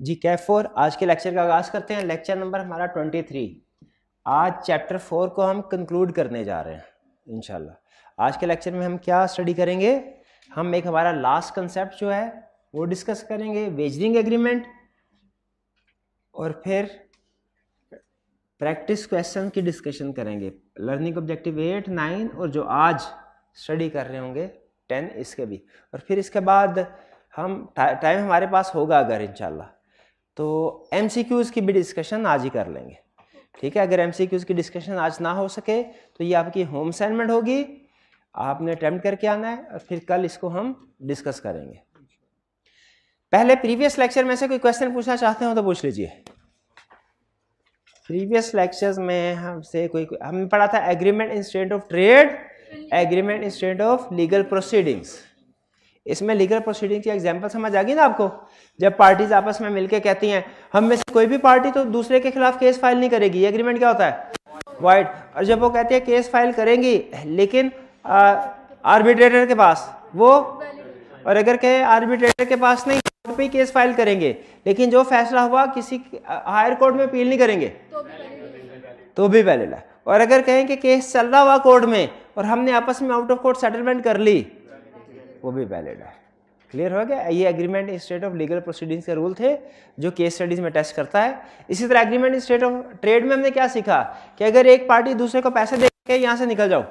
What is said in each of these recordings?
जी कैफ फोर आज के लेक्चर का आगाज़ करते हैं। लेक्चर नंबर हमारा ट्वेंटी थ्री आज चैप्टर फोर को हम कंक्लूड करने जा रहे हैं इनशाला आज के लेक्चर में हम क्या स्टडी करेंगे? हम एक हमारा लास्ट कंसेप्ट जो है, वो डिस्कस करेंगे वेजरिंग एग्रीमेंट और फिर प्रैक्टिस क्वेश्चन की डिस्कशन करेंगे। लर्निंग ऑब्जेक्टिव एट नाइन और जो आज स्टडी कर रहे होंगे टेन इसके भी। और फिर इसके बाद हम टाइम हमारे पास होगा अगर इनशाला तो एम की भी डिस्कशन आज ही कर लेंगे। ठीक है? अगर एम की डिस्कशन आज ना हो सके तो ये आपकी होम असाइनमेंट होगी। आपने अटैम्प्ट करके आना है और फिर कल इसको हम डिस्कस करेंगे। पहले प्रीवियस लेक्चर में से कोई क्वेश्चन पूछना चाहते हो तो पूछ लीजिए। प्रीवियस लेक्चर्स में हमसे कोई, हमने पढ़ा था agreement instant of trade agreement instant of legal proceedings इसमें लीगल प्रोसीडिंग की एग्ज़ाम्पल समझ आ गई ना आपको? जब पार्टीज़ आपस में मिलकर कहती हैं हम में से कोई भी पार्टी तो दूसरे के खिलाफ केस फ़ाइल नहीं करेगी। ये एग्रीमेंट क्या होता है? वाइट और जब वो कहती है केस फ़ाइल करेंगी लेकिन आर्बिट्रेटर के पास वो और अगर कहे आर्बिट्रेटर के पास नहीं कोर्ट पे केस फ़ाइल करेंगे। लेकिन जो फैसला हुआ किसी हायर कोर्ट में अपील नहीं करेंगे। तो भी वैलिड है। और अगर कहें कि केस चल रहा हुआ कोर्ट में और हमने आपस में आउट ऑफ़ कोर्ट सेटलमेंट कर ली वो भी वैलिड है। क्लियर हो गया? ये agreement state of legal proceedings के रूल थे, जो केस स्टडीज़ में टेस्ट करता है। इसी तरह एग्रीमेंट स्टेट ऑफ़ ट्रेड में हमने क्या सीखा? कि अगर एक पार्टी दूसरे को पैसे दे के यहाँ से निकल जाओ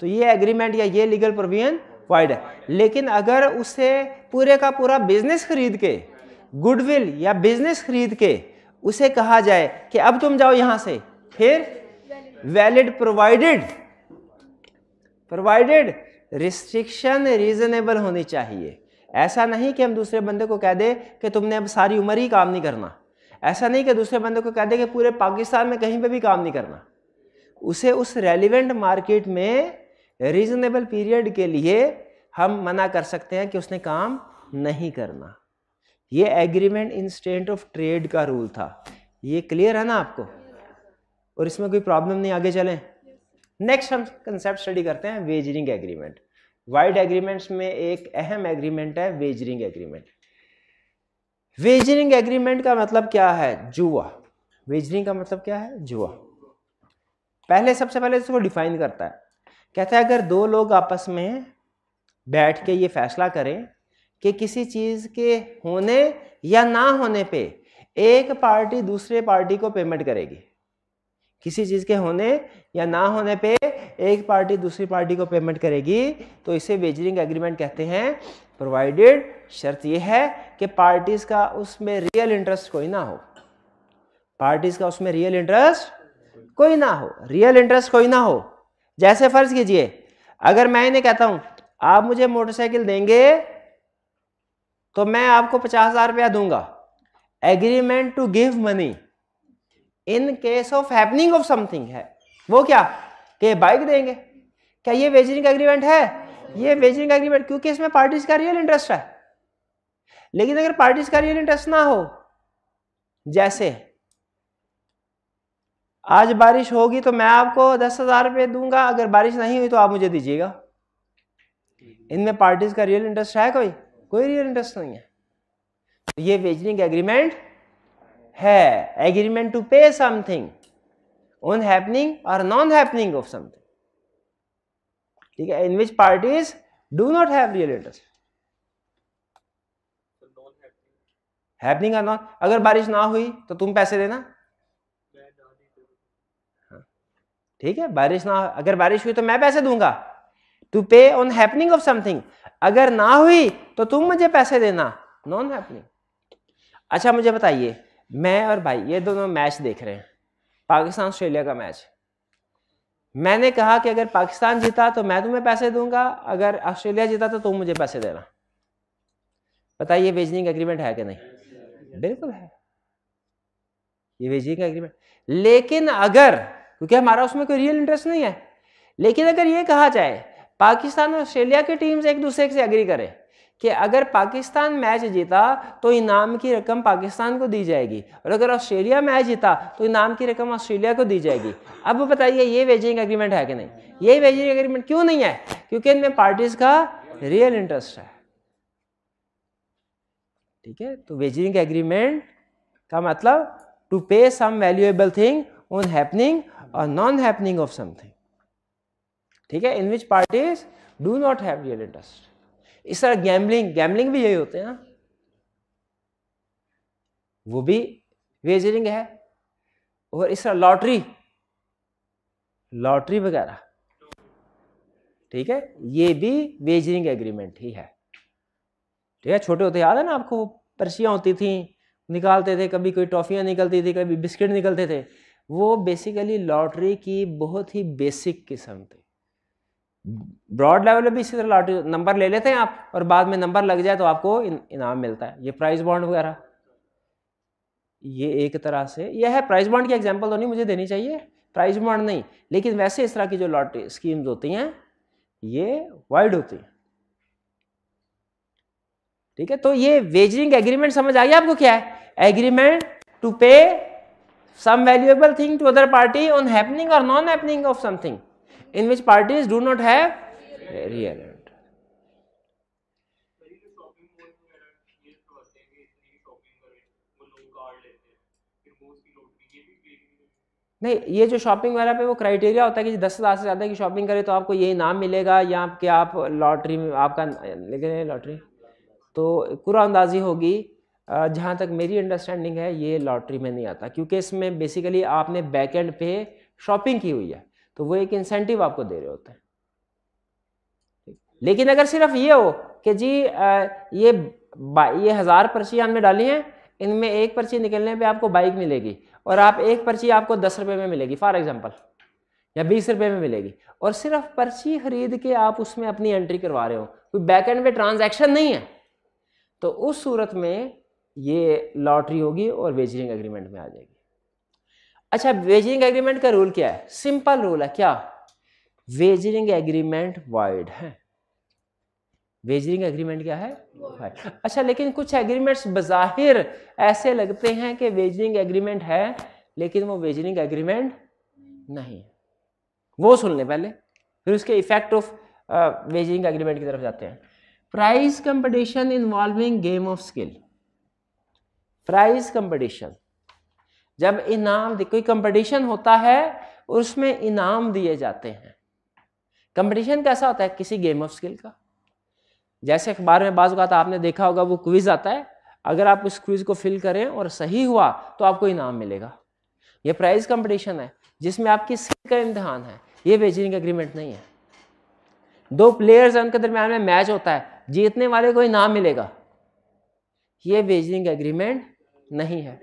तो ये एग्रीमेंट या ये लीगल प्रोविज़न वाइड है। लेकिन अगर उसे पूरे का पूरा बिज़नेस खरीद के गुडविल या बिज़नेस खरीद के उसे कहा जाए कि अब तुम जाओ यहाँ से, फिर valid provided provided restriction reasonable होनी चाहिए। ऐसा नहीं कि हम दूसरे बंदे को कह दें कि तुमने अब सारी उम्र ही काम नहीं करना। ऐसा नहीं कि दूसरे बंदे को कह दें कि पूरे पाकिस्तान में कहीं पे भी काम नहीं करना। उसे उस रेलिवेंट मार्केट में रीजनेबल पीरियड के लिए हम मना कर सकते हैं कि उसने काम नहीं करना। ये agreement in state of trade का रूल था। ये क्लियर है ना आपको? और इसमें कोई प्रॉब्लम नहीं? आगे चलें। नेक्स्ट हम कंसेप्ट स्टडी करते हैं वेजरिंग एग्रीमेंट वाइड एग्रीमेंट्स में एक अहम एग्रीमेंट है वेजरिंग एग्रीमेंट। वेजरिंग एग्रीमेंट का मतलब क्या है? जुआ। वेजरिंग का मतलब क्या है? जुआ। पहले, सबसे पहले इसको डिफाइन करता है। कहता है, अगर दो लोग आपस में बैठ के ये फैसला करें कि किसी चीज़ के होने या ना होने पे एक पार्टी दूसरे पार्टी को पेमेंट करेगी। किसी चीज़ के होने या ना होने पे एक पार्टी दूसरी पार्टी को पेमेंट करेगी तो इसे वेजरिंग एग्रीमेंट कहते हैं। प्रोवाइडेड शर्त यह है कि पार्टीज़ का उसमें रियल इंटरेस्ट कोई ना हो। पार्टीज़ का उसमें रियल इंटरेस्ट कोई ना हो। रियल इंटरेस्ट कोई ना हो। जैसे फ़र्ज़ कीजिए, अगर मैं इन्हें कहता हूँ, आप मुझे मोटरसाइकिल देंगे तो मैं आपको पचास हज़ार रुपया दूँगा। Agreement to give money in case of happening of something है, वो क्या? कि बाइक देंगे। क्या ये वेजरिंग एग्रीमेंट है? ये वेजरिंग एग्रीमेंट क्योंकि इसमें पार्टीज़ का रियल इंटरेस्ट है। लेकिन अगर पार्टीज़ का रियल इंटरेस्ट ना हो, जैसे आज बारिश होगी तो मैं आपको दस हज़ार रुपये दूँगा, अगर बारिश नहीं हुई तो आप मुझे दीजिएगा। इनमें पार्टीज़ का रियल इंटरेस्ट है कोई? कोई रियल इंटरेस्ट नहीं है। तो ये वेजरिंग एग्रीमेंट है agreement to pay something on happening और नॉन हैपनिंग ऑफ़ समथिंग ठीक है in which parties do not have real interest happening और नॉन अगर बारिश ना हुई तो तुम पैसे देना। हाँ। ठीक है, बारिश ना, अगर बारिश हुई तो मैं पैसे दूँगा। To pay on happening of something अगर ना हुई तो तुम मुझे पैसे देना। नॉन हैपनिंग अच्छा मुझे बताइए मैं और भाई, ये दोनों मैच देख रहे हैं। पाकिस्तान ऑस्ट्रेलिया का मैच मैंने कहा कि अगर पाकिस्तान जीता तो मैं तुम्हें पैसे दूँगा, अगर ऑस्ट्रेलिया जीता तो तुम मुझे पैसे देना। बताइए वेजनिंग एग्रीमेंट है कि नहीं? बिल्कुल है। ये वेजनिंग एग्रीमेंट लेकिन अगर, क्योंकि हमारा उसमें कोई रियल इंटरेस्ट नहीं है, लेकिन अगर ये कहा जाए, पाकिस्तान और ऑस्ट्रेलिया की टीम्स एक दूसरे से एग्री करें कि अगर पाकिस्तान मैच जीता तो इनाम की रकम पाकिस्तान को दी जाएगी। और अगर ऑस्ट्रेलिया मैच जीता तो इनाम की रकम ऑस्ट्रेलिया को दी जाएगी। अब बताइए, ये वेजिंग एग्रीमेंट है कि नहीं? ये वेजिंग एग्रीमेंट क्यों नहीं है? क्योंकि इनमें पार्टीज़ का रियल इंटरेस्ट है। ठीक है? तो वेजरिंग एग्रीमेंट का मतलब to pay some valuable thing on happening और नॉन हैपनिंग ऑफ़ समथिंग ठीक है? In which parties do not have real interest इस तरह गैमलिंग गैम्बलिंग भी यही होते हैं ना। वो भी वेजरिंग है। और इस तरह लॉटरी लॉटरी वगैरह। ठीक है? ये भी वेजरिंग एग्रीमेंट ही है। ठीक है? छोटे होते, याद है ना आपको, पर्चियाँ होती थी, निकालते थे, कभी कोई टॉफियाँ निकलती थी, कभी बिस्किट निकलते थे। वो बेसिकली लॉटरी की बहुत ही बेसिक किस्म थे। ब्रॉड लेवल भी इसी तरह लॉटरी नंबर ले लेते हैं आप, और बाद में नंबर लग जाए तो आपको इनाम मिलता है। ये प्राइज बॉन्ड वगैरह। ये एक तरह से, यह है प्राइज बॉन्ड की एग्ज़ाम्पल तो नहीं मुझे देनी चाहिए। प्राइज बॉन्ड नहीं, लेकिन वैसे इस तरह की जो लॉटरी स्कीम्स होती हैं, ये वाइड होती हैं। ठीक है तो ये वेजरिंग एग्रीमेंट समझ आ गया आपको क्या है? Agreement to pay some valuable thing to other party on happening और non happening of something in which parties do not real नहीं, ये जो शॉपिंग वाला पे वो क्राइटेरिया होता है कि दस हज़ार से ज़्यादा की शॉपिंग करें तो आपको ये इनाम मिलेगा या कि आप लॉटरी में, आपका, लेकिन लॉटरी तो कुरा अंदाजी होगी जहाँ तक मेरी अंडरस्टैंडिंग है, ये लॉटरी में नहीं आता, क्योंकि इसमें बेसिकली आपने बैक एंड पे शॉपिंग की हुई है। तो वो एक इंसेंटिव आपको दे रहे होते हैं। लेकिन अगर सिर्फ़ ये हो कि जी ये ये हज़ार पर्चियाँ हमने डाली हैं, इनमें एक पर्ची निकलने पे आपको बाइक मिलेगी और आप एक पर्ची आपको दस रुपये में मिलेगी, फॉर एग्ज़ाम्पल या बीस रुपये में मिलेगी। और सिर्फ़ पर्ची खरीद के आप उसमें अपनी एंट्री करवा रहे हो, कोई बैक एंड में ट्रांजैक्शन नहीं है तो उस सूरत में ये लॉटरी होगी और वेजरिंग एग्रीमेंट में आ जाएगी। अच्छा वेजरिंग एग्रीमेंट का रूल क्या है? सिंपल रूल है क्या? वेजरिंग एग्रीमेंट वाइड है। वेजरिंग एग्रीमेंट क्या है? अच्छा लेकिन कुछ एग्रीमेंट्स बज़ाहिर ऐसे लगते हैं कि वेजरिंग एग्रीमेंट है, लेकिन वो वेजरिंग एग्रीमेंट नहीं वो सुन लें पहले, फिर उसके इफ़ेक्ट ऑफ़ वेजरिंग एग्रीमेंट की तरफ़ जाते हैं। Prize competition involving game of skill prize competition जब इनाम कोई कंपटीशन होता है, उसमें इनाम दिए जाते हैं। कंपटीशन कैसा होता है? किसी गेम ऑफ़ स्किल का। जैसे अखबार में बाज़ बात आपने देखा होगा, वो क्विज आता है। अगर आप उस क्विज को फिल करें और सही हुआ तो आपको इनाम मिलेगा। ये प्राइज कंपटीशन है, जिसमें आपकी स्किल का इम्तहान है। ये वेजरिंग एग्रीमेंट नहीं है। दो प्लेयर्स हैं, उनके दरम्यान में मैच होता है। जीतने वाले को इनाम मिलेगा। ये वेजरिंग एग्रीमेंट नहीं है।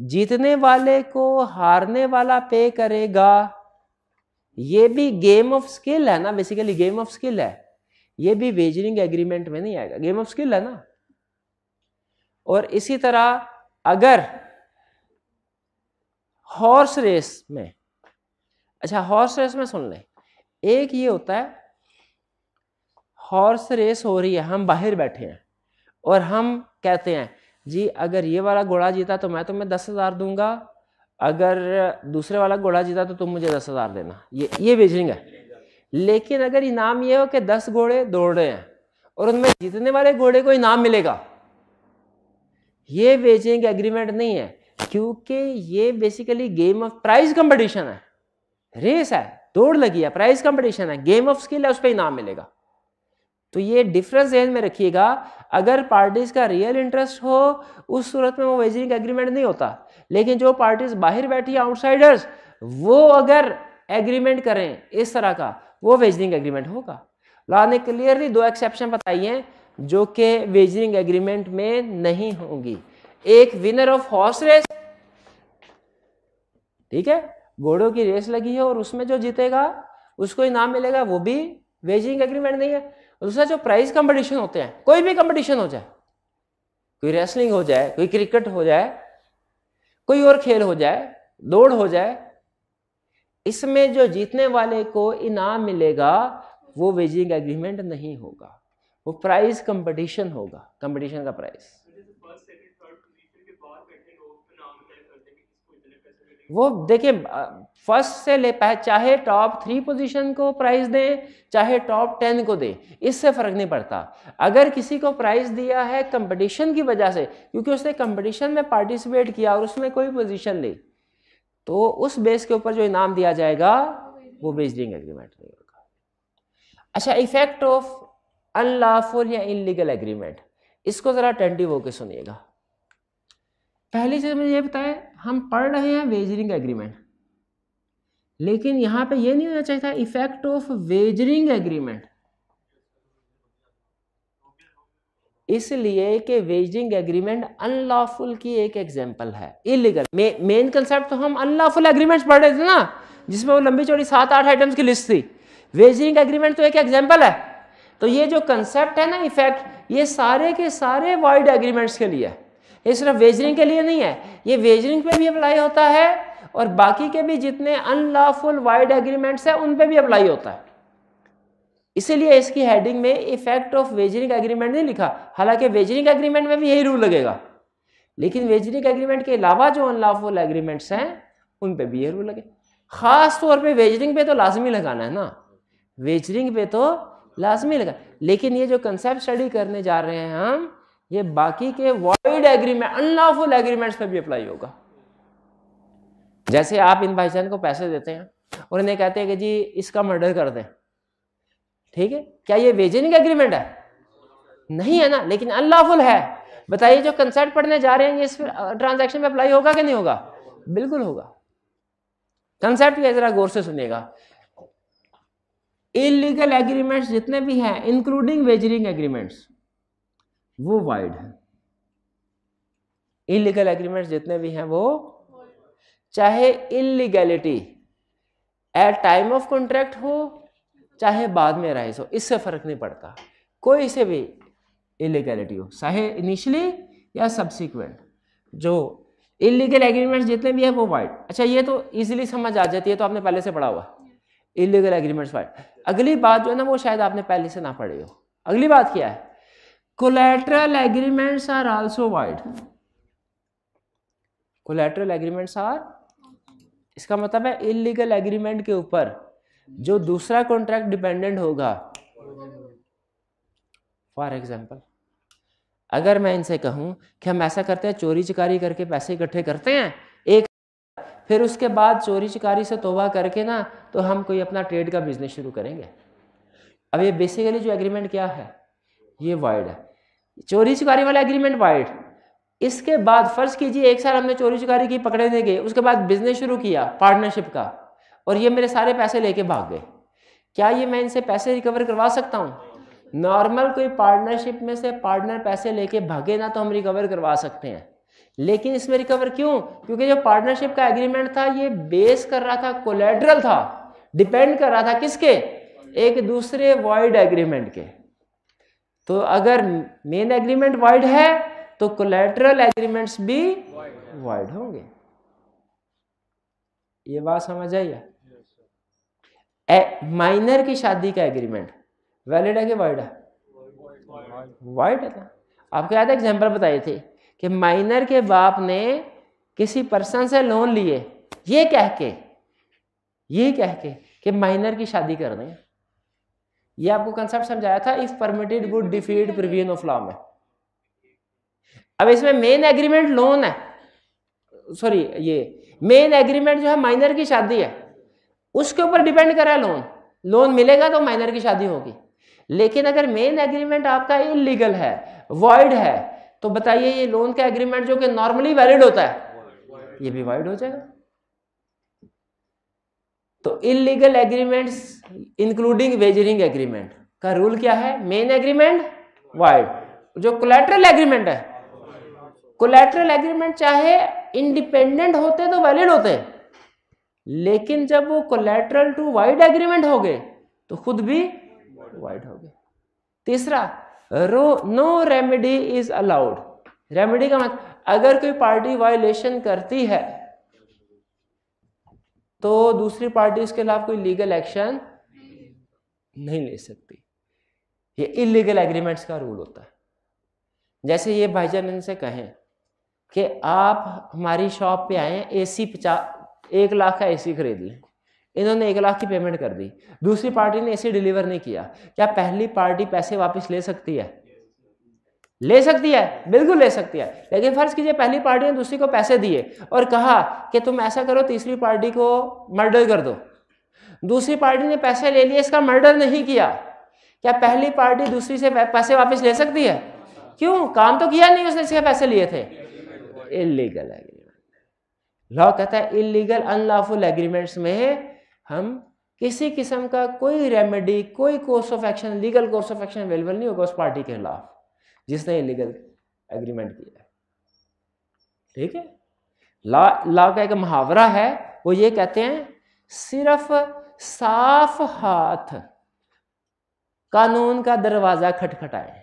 जीतने वाले को हारने वाला पे करेगा ये भी गेम ऑफ़ स्किल है ना बेसिकली गेम ऑफ़ स्किल है। ये भी वेजरिंग एग्रीमेंट में नहीं आएगा। गेम ऑफ़ स्किल है ना। और इसी तरह अगर हॉर्स रेस में अच्छा हॉर्स रेस में सुन लें। एक ये होता है हॉर्स रेस हो रही है हम बाहर बैठे हैं। और हम कहते हैं, जी, अगर ये वाला घोड़ा जीता तो मैं तुम्हें दस हज़ार दूँगा, अगर दूसरे वाला घोड़ा जीता तो तुम मुझे दस हज़ार देना। ये ये वेजरिंग है। लेकिन अगर इनाम ये हो कि दस घोड़े दौड़ रहे हैं और उनमें जीतने वाले घोड़े को इनाम मिलेगा, ये वेजिंग एग्रीमेंट नहीं है, क्योंकि ये basically game of prize competition है। रेस है, दौड़ लगी है प्राइज कंपटीशन है गेम ऑफ़ स्किल है, उस पर इनाम मिलेगा। तो ये डिफरेंस ध्यान में रखिएगा, अगर पार्टीज़ का रियल इंटरेस्ट हो, उस सूरत में वो वेजिंग एग्रीमेंट नहीं होता। लेकिन जो पार्टीज़ बाहर बैठी आउटसाइडर्स वो अगर एग्रीमेंट करें इस तरह का, वो वेजरिंग एग्रीमेंट होगा। लॉ ने क्लियरली दो एक्सेप्शन बताई हैं, जो कि वेजरिंग एग्रीमेंट में नहीं होंगी। एक विनर ऑफ़ हॉर्स रेस ठीक है? घोड़ों की रेस लगी है और उसमें जो जीतेगा, उसको इनाम मिलेगा, वो भी वेजरिंग एग्रीमेंट नहीं है। दूसरा जो प्राइज कंपटीशन होते हैं, कोई भी कंपटीशन हो जाए, कोई रेसलिंग हो जाए, कोई क्रिकेट हो जाए, कोई और खेल हो जाए, दौड़ हो जाए, इसमें जो जीतने वाले को इनाम मिलेगा, वो वेजिंग एग्रीमेंट नहीं होगा, वो प्राइज कंपटीशन होगा कंपटीशन का प्राइस वो देखिए फ़र्स्ट से ले पाए चाहे टॉप थ्री पोजीशन को प्राइस दें, चाहे टॉप टेन को दें, इससे फ़र्क नहीं पड़ता। अगर किसी को प्राइस दिया है कंपटीशन की वजह से, क्योंकि उसने कंपटीशन में पार्टिसिपेट किया और उसमें कोई पोजीशन ली तो उस बेस के ऊपर जो इनाम दिया जाएगा, वो वेजरिंग एग्रीमेंट नहीं होगा। अच्छा इफ़ेक्ट ऑफ़ अनलॉफुल या इनलीगल एग्रीमेंट इसको ज़रा टेंटिव होकर सुनिएगा। पहली चीज़ मुझे ये बताएँ हम पढ़ रहे हैं वेजरिंग एग्रीमेंट। लेकिन यहाँ पे ये नहीं होना चाहिए था इफ़ेक्ट ऑफ़ वेजरिंग एग्रीमेंट। इसलिए कि वेजिंग एग्रीमेंट अनलॉफुल की एक एग्जांपल है। इलीगल मेन कंसेप्ट तो हम अनलॉफुल एग्रीमेंट्स पढ़ रहे थे ना, जिसमें वो लंबी चौड़ी सात आठ आइटम्स की लिस्ट थी। वेजिंग एग्रीमेंट तो एक एग्जांपल है। तो ये जो कंसेप्ट है ना इफ़ेक्ट ये सारे के सारे वाइड एग्रीमेंट्स के लिए ये सिर्फ़ वेजरिंग के लिए नहीं है, ये वेजरिंग पे भी अप्लाई होता है और बाकी के भी जितने अनलॉफुल वाइड एग्रीमेंट्स है, उन पे भी अप्लाई होता है। इसीलिए इसकी हेडिंग में इफ़ेक्ट ऑफ़ वेजरिंग एग्रीमेंट नहीं लिखा। हालाँकि वेजरिंग एग्रीमेंट में भी यही रूल लगेगा। लेकिन वेजरिंग एग्रीमेंट के अलावा जो अनलॉफुल एग्रीमेंट्स हैं, उन पे भी ये रूल लगे। खास तौर पे वेजरिंग पे तो लाजमी लगाना है ना। वेजरिंग पे तो लाजमी लगा। लेकिन ये जो कंसेप्ट स्टडी करने जा रहे हैं हम ये बाकी के वाइड एग्रीमेंट अनलॉफुल एग्रीमेंट्स पे भी अप्लाई होगा। जैसे आप इन भाईजान को पैसे देते हैं और इन्हें कहते हैं कि जी, इसका मर्डर कर दें। ठीक है? क्या ये वेजनिंग एग्रीमेंट है? नहीं है ना, लेकिन अनलॉफुल है। बताइए, जो कंसेप्ट पढ़ने जा रहे हैं, ये इस ट्रांजैक्शन में अप्लाई होगा कि नहीं होगा? बिल्कुल होगा। कंसेप्ट जरा गौर से सुनिएगा। इलीगल एग्रीमेंट्स जितने भी हैं इंक्लूडिंग वेजरिंग एग्रीमेंट्स वो वाइड है। इलीगल एग्रीमेंट जितने भी हैं वो चाहे illegality at time of contract हो, चाहे बाद में राइज हो, इससे फ़र्क नहीं पड़ता। कोई से भी इलीगैलिटी हो, चाहे इनिशियली या सब्सिक्वेंट जो इलीगल एग्रीमेंट्स जितने भी है वो वाइड अच्छा ये तो इजीली समझ आ जाती है तो आपने पहले से पढ़ा हुआ। इलीगल एग्रीमेंट्स वाइड अगली बात जो है ना, वो शायद आपने पहले से ना पढ़ी हो। अगली बात क्या है? Collateral agreements are also void collateral agreements are इसका मतलब है इलीगल एग्रीमेंट के ऊपर, जो दूसरा कॉन्ट्रैक्ट डिपेंडेंट होगा। फॉर एग्ज़ाम्पल अगर मैं इनसे कहूँ कि हम ऐसा करते हैं, चोरी चिकारी करके पैसे इकट्ठे करते हैं, एक फिर उसके बाद चोरी चिकारी से तोबा करके ना तो हम कोई अपना ट्रेड का बिज़नेस शुरू करेंगे। अब ये बेसिकली जो एग्रीमेंट क्या है? ये वाइड है। चोरी चिकारी वाला एग्रीमेंट वाइड इसके बाद फ़र्ज़ कीजिए एक साल हमने चोरी चिकारी की पकड़ने गए, उसके बाद बिज़नेस शुरू किया पार्टनरशिप का, और ये मेरे सारे पैसे लेके भाग गए। क्या ये मैं इनसे पैसे रिकवर करवा सकता हूँ? नॉर्मल कोई पार्टनरशिप में से पार्टनर पैसे लेके भागे ना तो हम रिकवर करवा सकते हैं। लेकिन इसमें रिकवर क्यों? क्योंकि जो पार्टनरशिप का एग्रीमेंट था, ये बेस कर रहा था कोलेड्रल था डिपेंड कर रहा था किसके? एक दूसरे वाइड एग्रीमेंट के। तो अगर मेन एग्रीमेंट वाइड है तो कोलेट्रल एग्रीमेंट्स भी वाइड होंगे। ये बात समझ आई है? माइनर की शादी का एग्रीमेंट वैलिड है कि वाइड है? वाइड है ना? आपको याद एग्जांपल बताए थे कि माइनर के बाप ने किसी पर्सन से लोन लिए। ये कह के, ये कह के कि माइनर की शादी कर दें ये आपको कंसेप्ट समझाया था if permitted would defeat provision of law में। अब इसमें मेन एग्रीमेंट लोन है। सॉरी ये मेन एग्रीमेंट जो है माइनर की शादी है। उसके ऊपर डिपेंड कर रहा लोन लोन मिलेगा तो माइनर की शादी होगी। लेकिन अगर मेन एग्रीमेंट आपका इलीगल है वॉइड है तो बताइए ये लोन का एग्रीमेंट जो कि नॉर्मली वैलिड होता है, ये भी वॉइड हो जाएगा। तो illegal agreements including wagering agreement का रूल क्या है? मेन एग्रीमेंट वाइड जो कोलेट्रल एग्रीमेंट है कोलेट्रल एग्रीमेंट चाहे इंडिपेंडेंट होते तो वैलिड होते, लेकिन जब वो कोलेट्रल टू वाइड एग्रीमेंट हो गए तो खुद भी वाइड हो गए। तीसरा, रो no remedy is allowed remedy का मतलब अगर कोई पार्टी वायलेशन करती है तो दूसरी पार्टी इसके खिलाफ कोई लीगल एक्शन नहीं ले सकती। ये इलीगल एग्रीमेंट्स का रूल होता है। जैसे ये भाईजान इनसे कहें कि आप हमारी शॉप पे आए एसी पचास एक लाख का एसी खरीद लें। इन्होंने एक लाख की पेमेंट कर दी। दूसरी पार्टी ने एसी डिलीवर नहीं किया। क्या पहली पार्टी पैसे वापस ले सकती है? ले सकती है, बिल्कुल ले सकती है। लेकिन फ़र्ज़ कीजिए, पहली पार्टी ने दूसरी को पैसे दिए और कहा कि तुम ऐसा करो, तीसरी पार्टी को मर्डर कर दो। दूसरी पार्टी ने पैसे ले लिए, इसका मर्डर नहीं किया। क्या पहली पार्टी दूसरी से पैसे वापस ले सकती है? क्यों? काम तो किया नहीं उसने, इसके पैसे लिए थे। इलीगल एग्रीमेंट लॉ कहता है इलीगल अनलॉफुल एग्रीमेंट्स में हम किसी किस्म का कोई रेमेडी कोई course of action legal course of action available नहीं होगा उस पार्टी के खिलाफ। जिसने इलीगल एग्रीमेंट किया है। ठीक है? ला, लॉ का एक मुहावरा है, वो ये कहते हैं, सिर्फ़ साफ़ हाथ कानून का दरवाज़ा खटखटाए।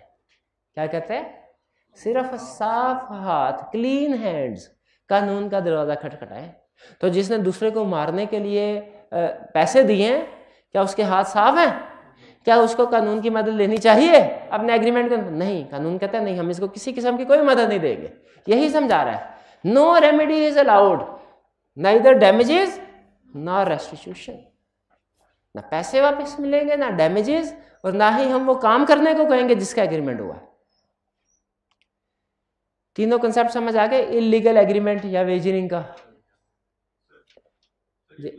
क्या कहते हैं? सिर्फ़ साफ़ हाथ क्लीन हैंड्स कानून का दरवाज़ा खटखटाए। तो जिसने दूसरे को मारने के लिए पैसे दिए हैं, क्या उसके हाथ साफ़ हैं? क्या उसको कानून की मदद लेनी चाहिए? अपने एग्रीमेंट के नहीं, कानून कहता है, नहीं, हम इसको किसी किस्म की कोई मदद नहीं देंगे। यही समझा रहा है। नो रेमेडी इज़ अलाउड ना इधर डैमेजेस ना रेस्टिट्यूशन ना पैसे वापस मिलेंगे, ना डैमेजेस और ना ही हम वो काम करने को कहेंगे जिसका एग्रीमेंट हुआ। तीनों कंसेप्ट समझ आ गए? इलीगल एग्रीमेंट या वेजरिंग का।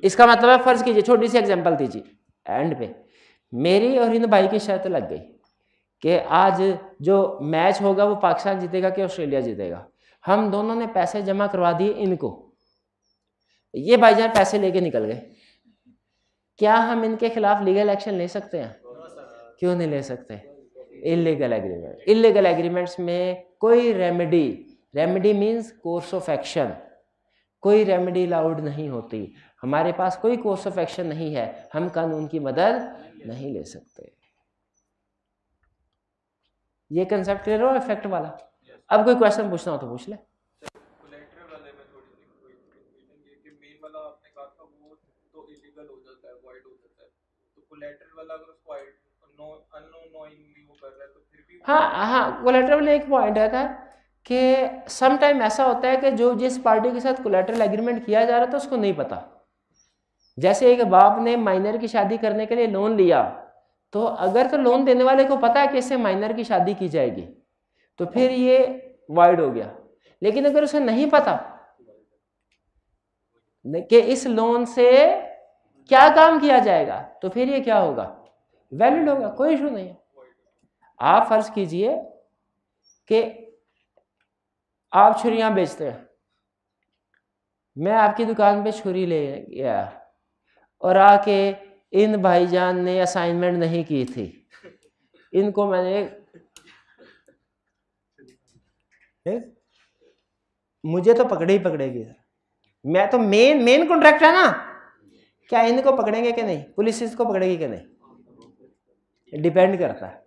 इसका मतलब है, फ़र्ज़ कीजिए, छोटी सी एग्जांपल दीजिए। एंड पे। मेरी और इन भाई की शर्त लग गई कि आज जो मैच होगा वो पाकिस्तान जीतेगा कि ऑस्ट्रेलिया जीतेगा। हम दोनों ने पैसे जमा करवा दिए इनको। ये भाईजान पैसे लेके निकल गए। क्या हम इनके खिलाफ लीगल एक्शन ले सकते हैं? क्यों नहीं ले सकते? इलीगल एग्रीमेंट इलीगल एग्रीमेंट्स में कोई remedy remedy means course of action कोई रेमेडी अलाउड नहीं होती। हमारे पास कोई कोर्स ऑफ़ एक्शन नहीं है। हम कानून की मदद नहीं ले सकते। ये कंसेप्ट क्लियर हो इफ़ेक्ट वाला? अब कोई क्वेश्चन पूछना हो तो पूछ ले। हाँ हाँ कोलेट्रल एक पॉइंट है कि सम टाइम ऐसा होता है कि जो जिस पार्टी के साथ कोलेट्रल एग्रीमेंट किया जा रहा था उसको नहीं पता। जैसे एक बाप ने माइनर की शादी करने के लिए लोन लिया तो अगर तो लोन देने वाले को पता है कि इससे माइनर की शादी की जाएगी तो फिर ये वाइड हो गया। लेकिन अगर उसे नहीं पता कि इस लोन से क्या काम किया जाएगा तो फिर ये क्या होगा? वैलिड होगा, कोई इशू नहीं आप फ़र्ज़ कीजिए कि आप छुरियाँ बेचते हैं। मैं आपकी दुकान पे छुरी ले गया। और आके इन भाईजान ने असाइनमेंट नहीं की थी। इनको मैंने मुझे तो पकड़े ही पकड़ेगी। मैं तो मेन मेन कॉन्ट्रैक्ट है ना? क्या इनको पकड़ेंगे कि नहीं? पुलिस इसको पकड़ेगी कि नहीं? डिपेंड करता है।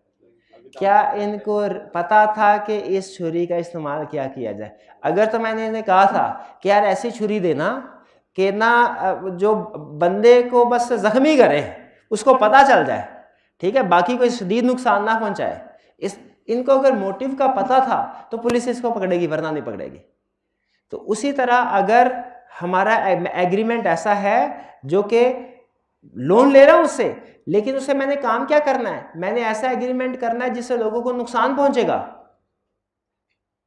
क्या इनको पता था कि इस छुरी का इस्तेमाल क्या किया जाए? अगर तो मैंने इन्हें कहा था कि यार ऐसी छुरी देना कि ना जो बंदे को बस जख्मी करे, उसको पता चल जाए, ठीक है? बाकी कोई शदीद नुकसान ना पहुँचाए। इस, इनको अगर मोटिव का पता था तो पुलिस इसको पकड़ेगी, वरना नहीं पकड़ेगी। तो उसी तरह अगर हमारा एग्रीमेंट ऐसा है, जो कि लोन ले रहा हूँ उससे, लेकिन उससे मैंने काम क्या करना है? मैंने ऐसा एग्रीमेंट करना है, जिससे लोगों को नुकसान पहुंचेगा।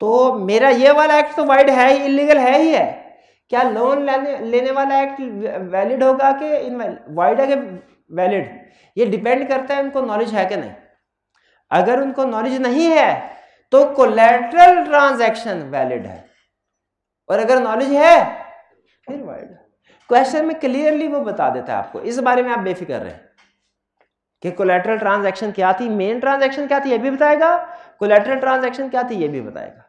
तो मेरा ये वाला एक्ट तो वाइड है ही, इलीगल है ही है। क्या लोन लेने लेने वाला एक्ट वैलिड होगा कि इन वाइड है कि वैलिड ये डिपेंड करता है उनको नॉलेज है कि नहीं। अगर उनको नॉलेज नहीं है तो कोलेट्रल ट्रांजैक्शन वैलिड है। और अगर नॉलेज है, फिर वाइड क्वेश्चन में क्लियरली वो बता देता है आपको। इस बारे में आप बेफिक्र रहे कि कोलेट्रल ट्रांजैक्शन क्या थी मेन ट्रांजैक्शन क्या थी, ये भी बताएगा। कोलेट्रल ट्रांजैक्शन क्या थी, ये भी बताएगा।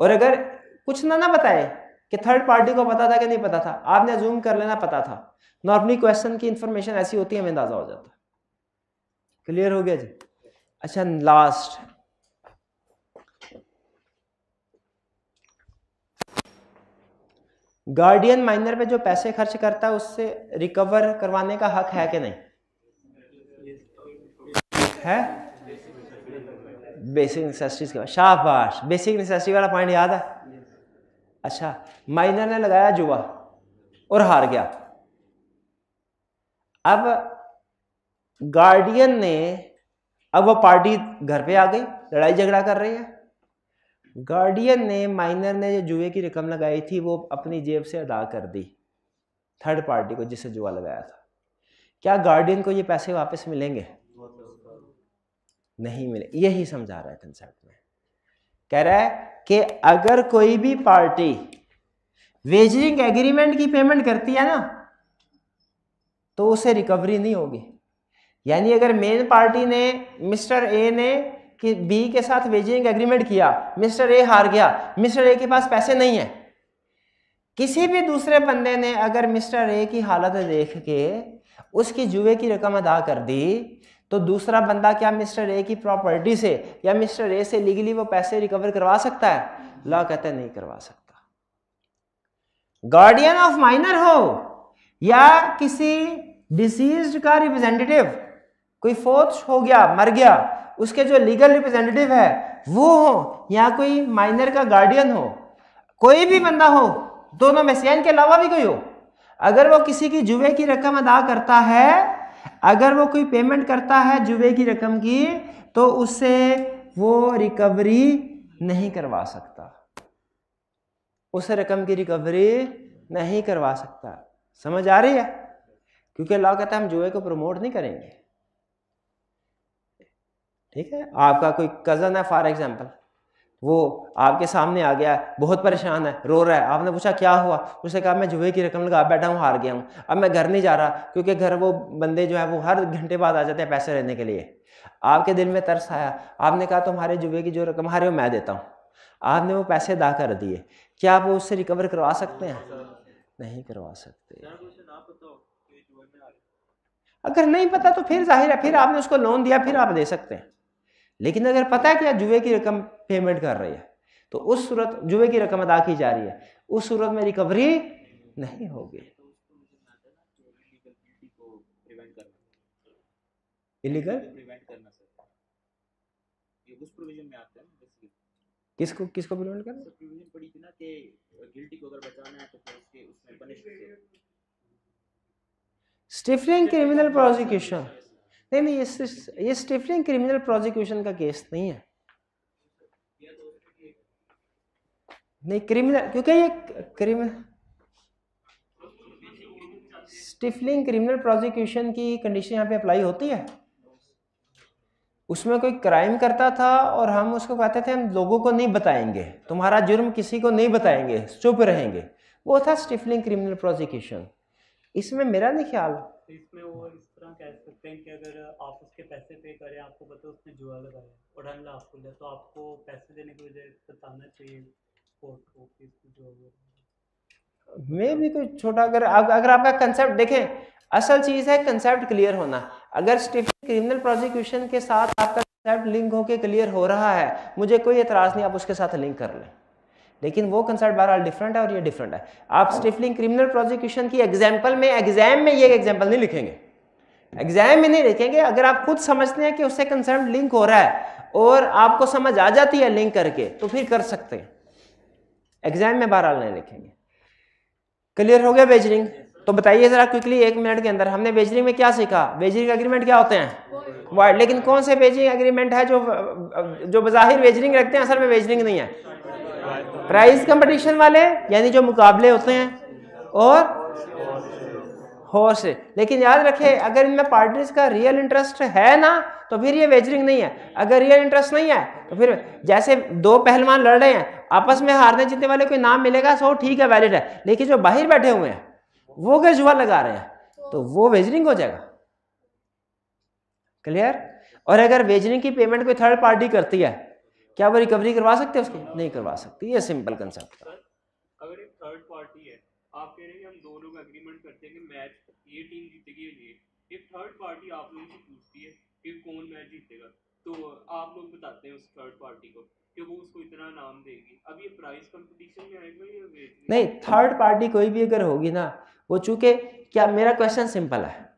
और अगर कुछ ना ना बताए कि थर्ड पार्टी को पता था कि नहीं पता था? आपने जूम कर लेना, पता था। नॉर्मली क्वेश्चन की इंफॉर्मेशन ऐसी होती है, हमें अंदाज़ा हो जाता क्लियर हो गया जी? अच्छा लास्ट गार्डियन माइनर पे जो पैसे खर्च करता है, उससे रिकवर करवाने का हक है कि नहीं? है? बेसिक नेसेसिटीज का शाबाश। बेसिक नेसेसिटी वाला पॉइंट याद है? अच्छा माइनर ने लगाया जुआ और हार गया। अब गार्डियन ने अब वो पार्टी घर पे आ गई लड़ाई झगड़ा कर रही है। गार्डियन ने माइनर ने जो जुए की रकम लगाई थी वो अपनी जेब से अदा कर दी थर्ड पार्टी को जिसे जुआ लगाया था। क्या गार्डियन को ये पैसे वापस मिलेंगे? नहीं मिले यही समझा रहा है कंसेप्ट में। कह रहा है कि अगर कोई भी पार्टी वेजरिंग एग्रीमेंट की पेमेंट करती है ना तो उसे रिकवरी नहीं होगी। यानी अगर मेन पार्टी ने मिस्टर ए ने कि बी के साथ वेजिंग एग्रीमेंट किया, मिस्टर ए हार गया, मिस्टर ए के पास पैसे नहीं है। किसी भी दूसरे बंदे ने अगर मिस्टर ए की हालत देख के उसकी जुए की रकम अदा कर दी तो दूसरा बंदा क्या मिस्टर ए की प्रॉपर्टी से या मिस्टर ए से लीगली वो पैसे रिकवर करवा सकता है? लॉ कहता है, नहीं करवा सकता। गार्डियन ऑफ़ माइनर हो या किसी डिसीज का रिप्रेजेंटेटिव कोई फोर्थ हो गया, मर गया, उसके जो लीगल रिप्रेजेंटेटिव है, वो हो या कोई माइनर का गार्डियन हो, कोई भी बंदा हो, दोनों में से इनके अलावा भी कोई हो, अगर वो किसी की जुए की रकम अदा करता है अगर वो कोई पेमेंट करता है जुए की रकम की तो उससे वो रिकवरी नहीं करवा सकता। उस रकम की रिकवरी नहीं करवा सकता। समझ आ रही है? क्योंकि लॉ कहता है, हम जुए को प्रमोट नहीं करेंगे। ठीक है? आपका कोई कज़न है फॉर एग्ज़ाम्पल वो आपके सामने आ गया बहुत परेशान है रो रहा है। आपने पूछा क्या हुआ? उसने कहा मैं जुए की रकम लगा बैठा हूँ हार गया हूँ। अब मैं घर नहीं जा रहा क्योंकि घर वो बंदे जो है वो हर घंटे बाद आ जाते हैं पैसे लेने के लिए। आपके दिल में तरस आया। आपने कहा तुम्हारे जुए की जो रकम हारे हो मैं देता हूँ। आपने वो पैसे अदा कर दिए। क्या आप उससे रिकवर करवा सकते हैं? नहीं करवा सकते। अगर नहीं पता तो फिर ज़ाहिर है फिर आपने उसको लोन दिया फिर आप दे सकते हैं। लेकिन अगर पता है कि आप जुए की रकम पेमेंट कर रही है तो उस सूरत, जुए की रकम अदा की जा रही है, उस सूरत में रिकवरी नहीं होगी। इलीगल किसको किसको प्रिवेंट करना गिल्टी क्रिमिनल प्रोसिक्यूशन नहीं नहीं ये ये स्टिफलिंग क्रिमिनल प्रोसिक्यूशन का केस नहीं है। नहीं, क्रिमिनल, क्योंकि ये क्रिमिनल स्टिफलिंग क्रिमिनल प्रोसिक्यूशन की कंडीशन यहाँ पे अप्लाई होती है। उसमें कोई क्राइम करता था और हम उसको कहते थे, हम लोगों को नहीं बताएँगे, तुम्हारा जुर्म किसी को नहीं बताएँगे, चुप रहेंगे। वो था स्टिफलिंग क्रिमिनल प्रोसिक्यूशन। इसमें मेरा नहीं ख्याल। तो इसमें वो इस तरह कह सकते हैं कि अगर आप उसके पैसे पे करें आपको पता है उसने जुआ लगाया और ढंग आपको लिया तो आपको पैसे देने की वजह बताना चाहिए कोर्ट को कि इसको जो मैं भी कोई छोटा अगर अगर आपका कंसेप्ट देखें असल चीज़ है कंसेप्ट क्लियर होना। अगर स्टिफिंग क्रिमिनल प्रोसिक्यूशन के साथ आपका कंसेप्ट लिंक होके क्लियर हो रहा है मुझे कोई एतराज़ नहीं आप उसके साथ लिंक कर लें। लेकिन वो कंसेप्ट बहरहाल डिफरेंट है और ये डिफरेंट है। आप स्टिफलिंग क्रिमिनल प्रोसिक्यूशन की एग्ज़ाम्पल में एग्ज़ाम में ये एग्ज़ाम्पल नहीं लिखेंगे। एग्ज़ाम में नहीं लिखेंगे। अगर आप खुद समझते हैं कि उससे कंसेप्ट लिंक हो रहा है और आपको समझ आ जाती है लिंक करके तो फिर कर सकते हैं। एग्ज़ाम में बहरहाल नहीं लिखेंगे। क्लियर हो गया बेजरिंग तो बताइए जरा क्विकली एक मिनट के अंदर, हमने बेजरिंग में क्या सीखा? बेजरिंग एग्रीमेंट क्या होते हैं? वाइड लेकिन कौन से बेजरिंग एग्रीमेंट है जो जो बजाहिर वेजरिंग रखते हैं, असल में वेजरिंग नहीं है? प्राइस कंपटीशन वाले, यानी जो मुकाबले होते हैं, और हॉर्स लेकिन याद रखे, अगर इनमें पार्टीज़ का रियल इंटरेस्ट है ना तो फिर ये वेजरिंग नहीं है। अगर रियल इंटरेस्ट नहीं है तो फिर जैसे दो पहलवान लड़ रहे हैं, आपस में हारने जीतने वाले कोई नाम मिलेगा, सो ठीक है वैलिड है। लेकिन जो बाहर बैठे हुए हैं, वो अगर जुआ लगा रहे हैं तो वो वेजरिंग हो जाएगा। क्लियर और अगर वेजरिंग की पेमेंट कोई थर्ड पार्टी करती है क्या वो रिकवरी करवा सकते हैं उसकी? नहीं करवा सकती। ये सिंपल कंसेप्ट था अगर एक थर्ड पार्टी है आप कह रहे हैं हम दो लोग एग्रीमेंट करते हैं कि मैच ये टीम जीतेगी ये एक थर्ड पार्टी आप लोगों से पूछती है कि कौन मैच जीतेगा। तो आप लोग बताते हैं उस थर्ड पार्टी को कि वो उसको इतना नाम देगी। अब ये प्राइस कंपटीशन में आएगा या नहीं थर्ड पार्टी कोई भी अगर होगी ना वो चूँकि क्या मेरा क्वेश्चन सिंपल है?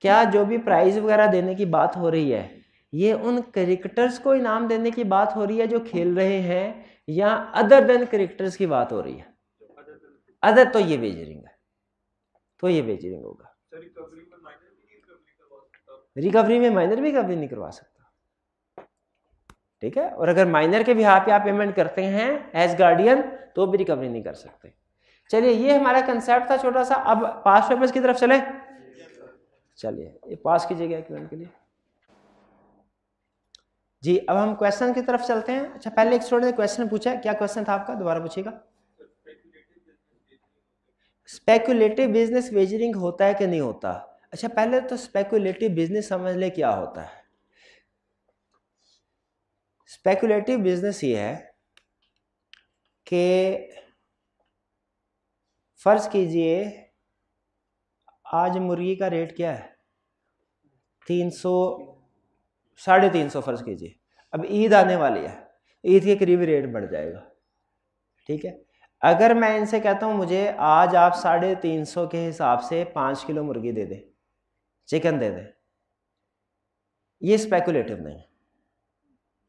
क्या जो भी प्राइज वगैरह देने की बात हो रही है, ये उन क्रिकेटर्स को इनाम देने की बात हो रही है जो खेल रहे हैं, या अदर देन क्रिकेटर्स की बात हो रही है? अदर तो ये वेजरिंग है। तो ये वेजरिंग होगा। रिकवरी में माइनर भी रिकवरी नहीं करवा सकता। ठीक है? और अगर माइनर के भी हाथ पे आप पेमेंट करते हैं एज गार्डियन तो भी रिकवरी नहीं कर सकते। चलिए, ये हमारा कंसेप्ट था छोटा सा। अब पास पेपर्स की तरफ़ चले। चलिए, ये पास कीजिएगा एक के लिए। जी, अब हम क्वेश्चन की तरफ़ चलते हैं। अच्छा पहले एक स्टूडेंट ने क्वेश्चन पूछा क्या क्वेश्चन था आपका? दोबारा पूछिएगा। स्पेकुलेटिव बिज़नेस वेजरिंग होता है कि नहीं होता? अच्छा पहले तो स्पेकुलेटिव बिज़नेस समझ ले क्या होता है। स्पेकुलेटिव बिज़नेस ये है कि फ़र्ज़ कीजिए, आज मुर्गी का रेट क्या है? तीन सौ, साढ़े तीन सौ फ़र्ज़ कीजिए। अब ईद आने वाली है, ईद के करीब रेट बढ़ जाएगा, ठीक है? अगर मैं इनसे कहता हूँ, मुझे आज आप साढ़े तीन सौ के हिसाब से पाँच किलो मुर्गी दे दें, चिकन दे दें, ये स्पेकुलेटिव नहीं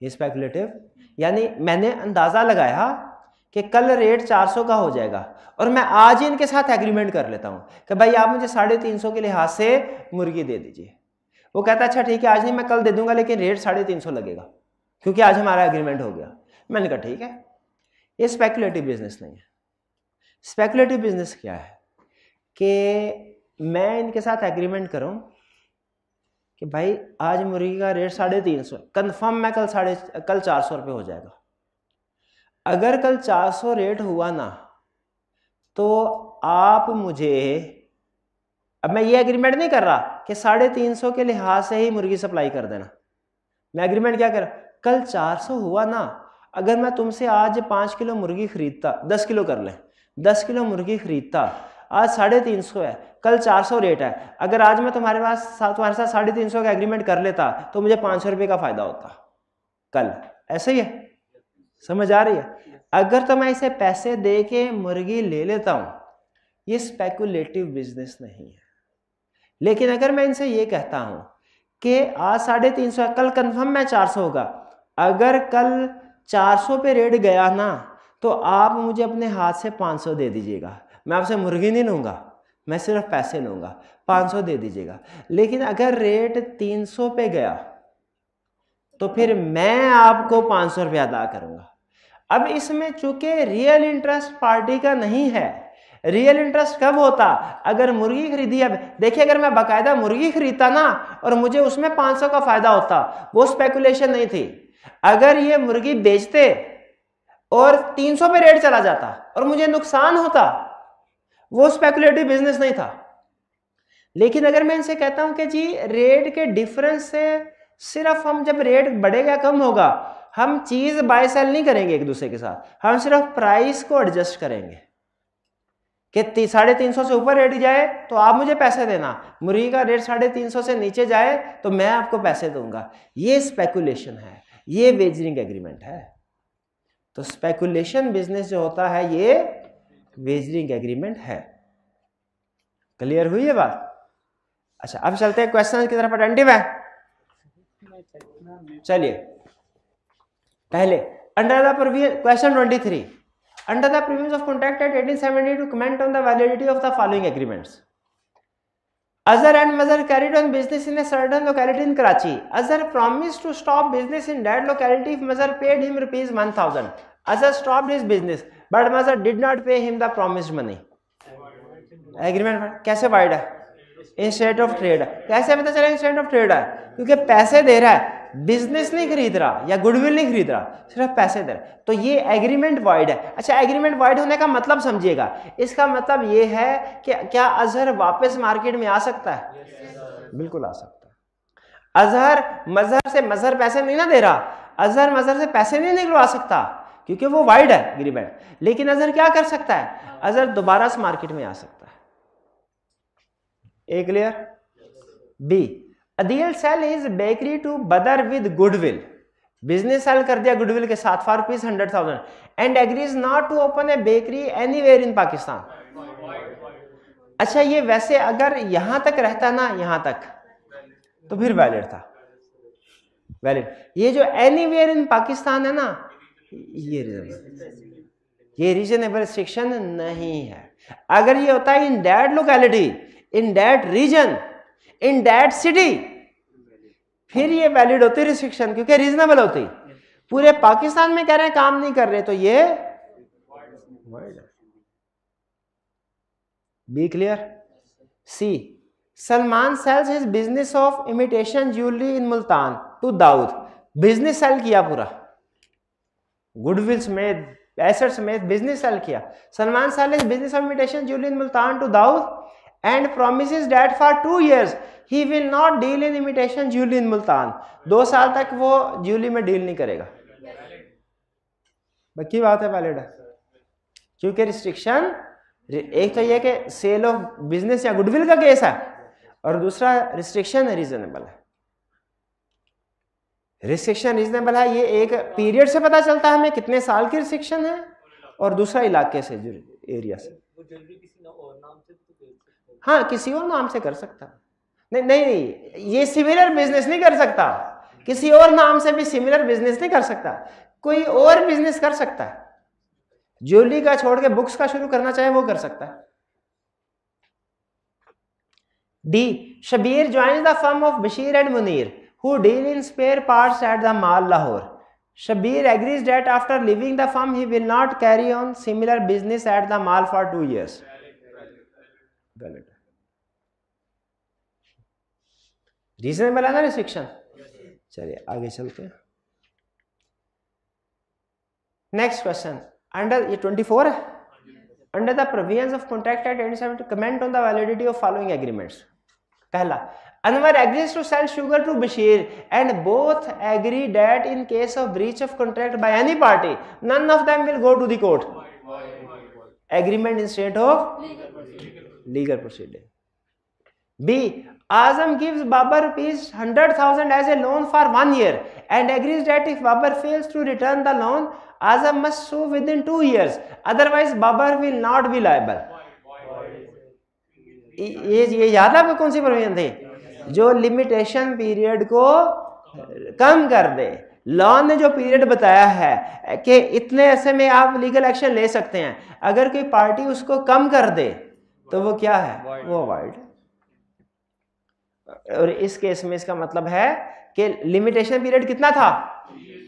ये स्पेकुलेटिव यानी मैंने अंदाज़ा लगाया कि कल रेट 400 का हो जाएगा, और मैं आज ही इनके साथ एग्रीमेंट कर लेता हूँ कि भाई आप मुझे साढ़े तीन सौ के लिहाज से मुर्गी दे दीजिए। वो कहता है अच्छा ठीक है, आज नहीं, मैं कल दे दूँगा, लेकिन रेट साढ़े तीन सौ लगेगा, क्योंकि आज हमारा एग्रीमेंट हो गया। मैंने कहा, ठीक है, ये स्पेकुलेटिव बिज़नेस नहीं है। स्पेकुलेटिव बिज़नेस क्या है? कि मैं इनके साथ एग्रीमेंट करूँ कि भाई, आज मुर्गी का रेट साढ़े तीन सौ कन्फर्म मैं कल साढ़े, कल चार सौ रुपये हो जाएगा। अगर कल चार सौ रेट हुआ ना तो आप मुझे अब मैं ये एग्रीमेंट नहीं कर रहा कि साढ़े तीन सौ के लिहाज से ही मुर्गी सप्लाई कर देना। मैं एग्रीमेंट क्या कर कल चार सौ हुआ ना, अगर मैं तुमसे आज पाँच किलो मुर्गी खरीदता, दस किलो कर लें, दस किलो मुर्गी खरीदता, आज साढ़े तीन सौ है, कल चार सौ रेट है, अगर आज मैं तुम्हारे पास तुम्हारे साथ साढ़े तीन सौ का एग्रीमेंट कर लेता तो मुझे पाँच सौ रुपये का फ़ायदा होता। कल, ऐसे ही है? समझ आ रही है? अगर तो मैं इसे पैसे दे के मुर्गी ले लेता हूँ, ये स्पेकुलेटिव बिज़नेस नहीं है। लेकिन अगर मैं इनसे ये कहता हूँ कि आज साढ़े तीन सौ कल कन्फर्म मैं चार सौ होगा। अगर कल चार सौ पे रेट गया ना तो आप मुझे अपने हाथ से पाँच सौ दे दीजिएगा। मैं आपसे मुर्गी नहीं लूँगा, मैं सिर्फ़ पैसे लूँगा। पाँच सौ दे दीजिएगा। लेकिन अगर रेट तीन सौ पे गया तो फिर मैं आपको पाँच सौ रुपया अदा करूँगा। अब इसमें चूँकि रियल इंटरेस्ट पार्टी का नहीं है रियल इंटरेस्ट कब होता? अगर मुर्गी खरीदी, अब देखिए, अगर मैं बाकायदा मुर्गी खरीदता ना, और मुझे उसमें 500 का फ़ायदा होता, वो स्पेकुलेशन नहीं थी। अगर ये मुर्गी बेचते और 300 पे रेट चला जाता, और मुझे नुकसान होता, वो स्पेकुलेटिव बिज़नेस नहीं था। लेकिन अगर मैं इनसे कहता हूँ कि जी रेट के डिफरेंस से सिर्फ़ हम जब रेट बढ़ेगा, कम होगा, हम चीज़ बाय सेल नहीं करेंगे एक दूसरे के साथ, हम सिर्फ़ प्राइस को एडजस्ट करेंगे। कि साढ़े तीन सौ से ऊपर रेट जाए तो आप मुझे पैसे देना। मुर्गी का रेट साढ़े तीन सौ से नीचे जाए तो मैं आपको पैसे दूँगा। ये स्पेकुलेशन है। ये वेजरिंग एग्रीमेंट है। तो स्पेकुलेशन बिज़नेस जो होता है, ये वेजरिंग एग्रीमेंट है। क्लियर हुई है बात? अच्छा अब चलते हैं क्वेश्चन की तरफ़। अटेंटिव है? चलिए। पहले under the question twenty three under the provisions of contract at 1870 to comment on the validity of the following agreements. Azhar and Mazhar carried on business in a certain locality in Karachi. Azhar promised to stop business in that locality if Mazhar paid him rupees 1000. Azhar stopped his business, but Mazhar did not pay him the promised money. Agreement कैसे void है state of trade कैसे पता चला state of trade है क्योंकि पैसे दे रहा है बिज़नेस नहीं खरीद रहा या गुडविल नहीं खरीद रहा सिर्फ़ पैसे दे रहा तो ये एग्रीमेंट वाइड है। अच्छा एग्रीमेंट वाइड होने का मतलब समझिएगा। इसका मतलब ये है कि क्या अजहर वापस मार्केट में आ सकता है? बिल्कुल आ सकता है। अजहर मजहर से मजहर पैसे नहीं ना दे रहा। अजहर मजहर से पैसे नहीं निकलवा सकता क्योंकि वो वाइड है एग्रीमेंट लेकिन अजहर क्या कर सकता है? अजहर दोबारा से मार्केट में आ सकता है। A clear B Adeel sell is bakery to brother with goodwill. Business sale कर दिया गुडविल के साथ for rupees hundred thousand and agrees not to open a bakery anywhere in Pakistan अच्छा ये वैसे अगर यहाँ तक रहता ना, यहाँ तक तो फिर वैलिड था। वैलिड ये जो एनी वेयर इन पाकिस्तान है ना, ये ये रीजनेबल रिस्ट्रिक्शन नहीं है। अगर ये होता है in that locality in that region in that city फिर ये वैलिड होती रिस्ट्रिक्शन क्योंकि रीजनेबल होती। पूरे पाकिस्तान में कह रहे हैं काम नहीं कर रहे तो ये B clear C Salman sells his business of imitation jewellery in Multan to Dawood business sale किया पूरा। गुडविल समेत एसेट समेत बिज़नेस सेल किया। Salman sell his business of imitation jewellery in Multan to Dawood and promises that for two years, he will not deal in imitation jewelry in Multan दो साल तक वो jewellery में डील नहीं करेगा। बकी बात है वैलिड क्योंकि रिस्ट्रिक्शन एक तो ये कि सेल ऑफ़ बिज़नेस या गुडविल का केस है, और दूसरा रिस्ट्रिक्शन रीजनेबल है। रिस्ट्रिक्शन रीजनेबल है, ये एक पीरियड से पता चलता है हमें कितने साल की रिस्ट्रिक्शन है, और दूसरा इलाके से एरिया से हाँ किसी और नाम से कर सकता। नहीं नहीं ये सिमिलर बिज़नेस नहीं कर सकता। किसी और नाम से भी सिमिलर बिज़नेस नहीं कर सकता। कोई और बिज़नेस कर सकता है। ज्वेलरी का छोड़ के बुक्स का शुरू करना चाहे वो कर सकता है। D Shabbir join the firm of Bashir and Munir who deal in spare parts at the mall Lahore Shabbir agrees that after leaving the firm he will not carry on similar business at the mall for two years reasonable है ना restriction चलिए आगे चलते next question under ये 24 है? Under the provisions of contract act and comment on the validity of following agreements पहला Anwar agrees to sell sugar to Bashir and both agree that in case of breach of contract by any party none of them will go to the court agreement in state of legal proceeding B Azam gives Babar rupees hundred thousand as a loan for one year and agrees that if Babar fails to return the loan Azam must show within two years otherwise Babar will not be liable ये ये याद है कौन सी provision थी? जो limitation period को कम कर दे। लोन ने जो पीरियड बताया है कि इतने ऐसे में आप लीगल एक्शन ले सकते हैं। अगर कोई पार्टी उसको कम कर दे तो वो क्या है? वो अवॉइड और इस केस में इसका मतलब है कि लिमिटेशन पीरियड कितना था?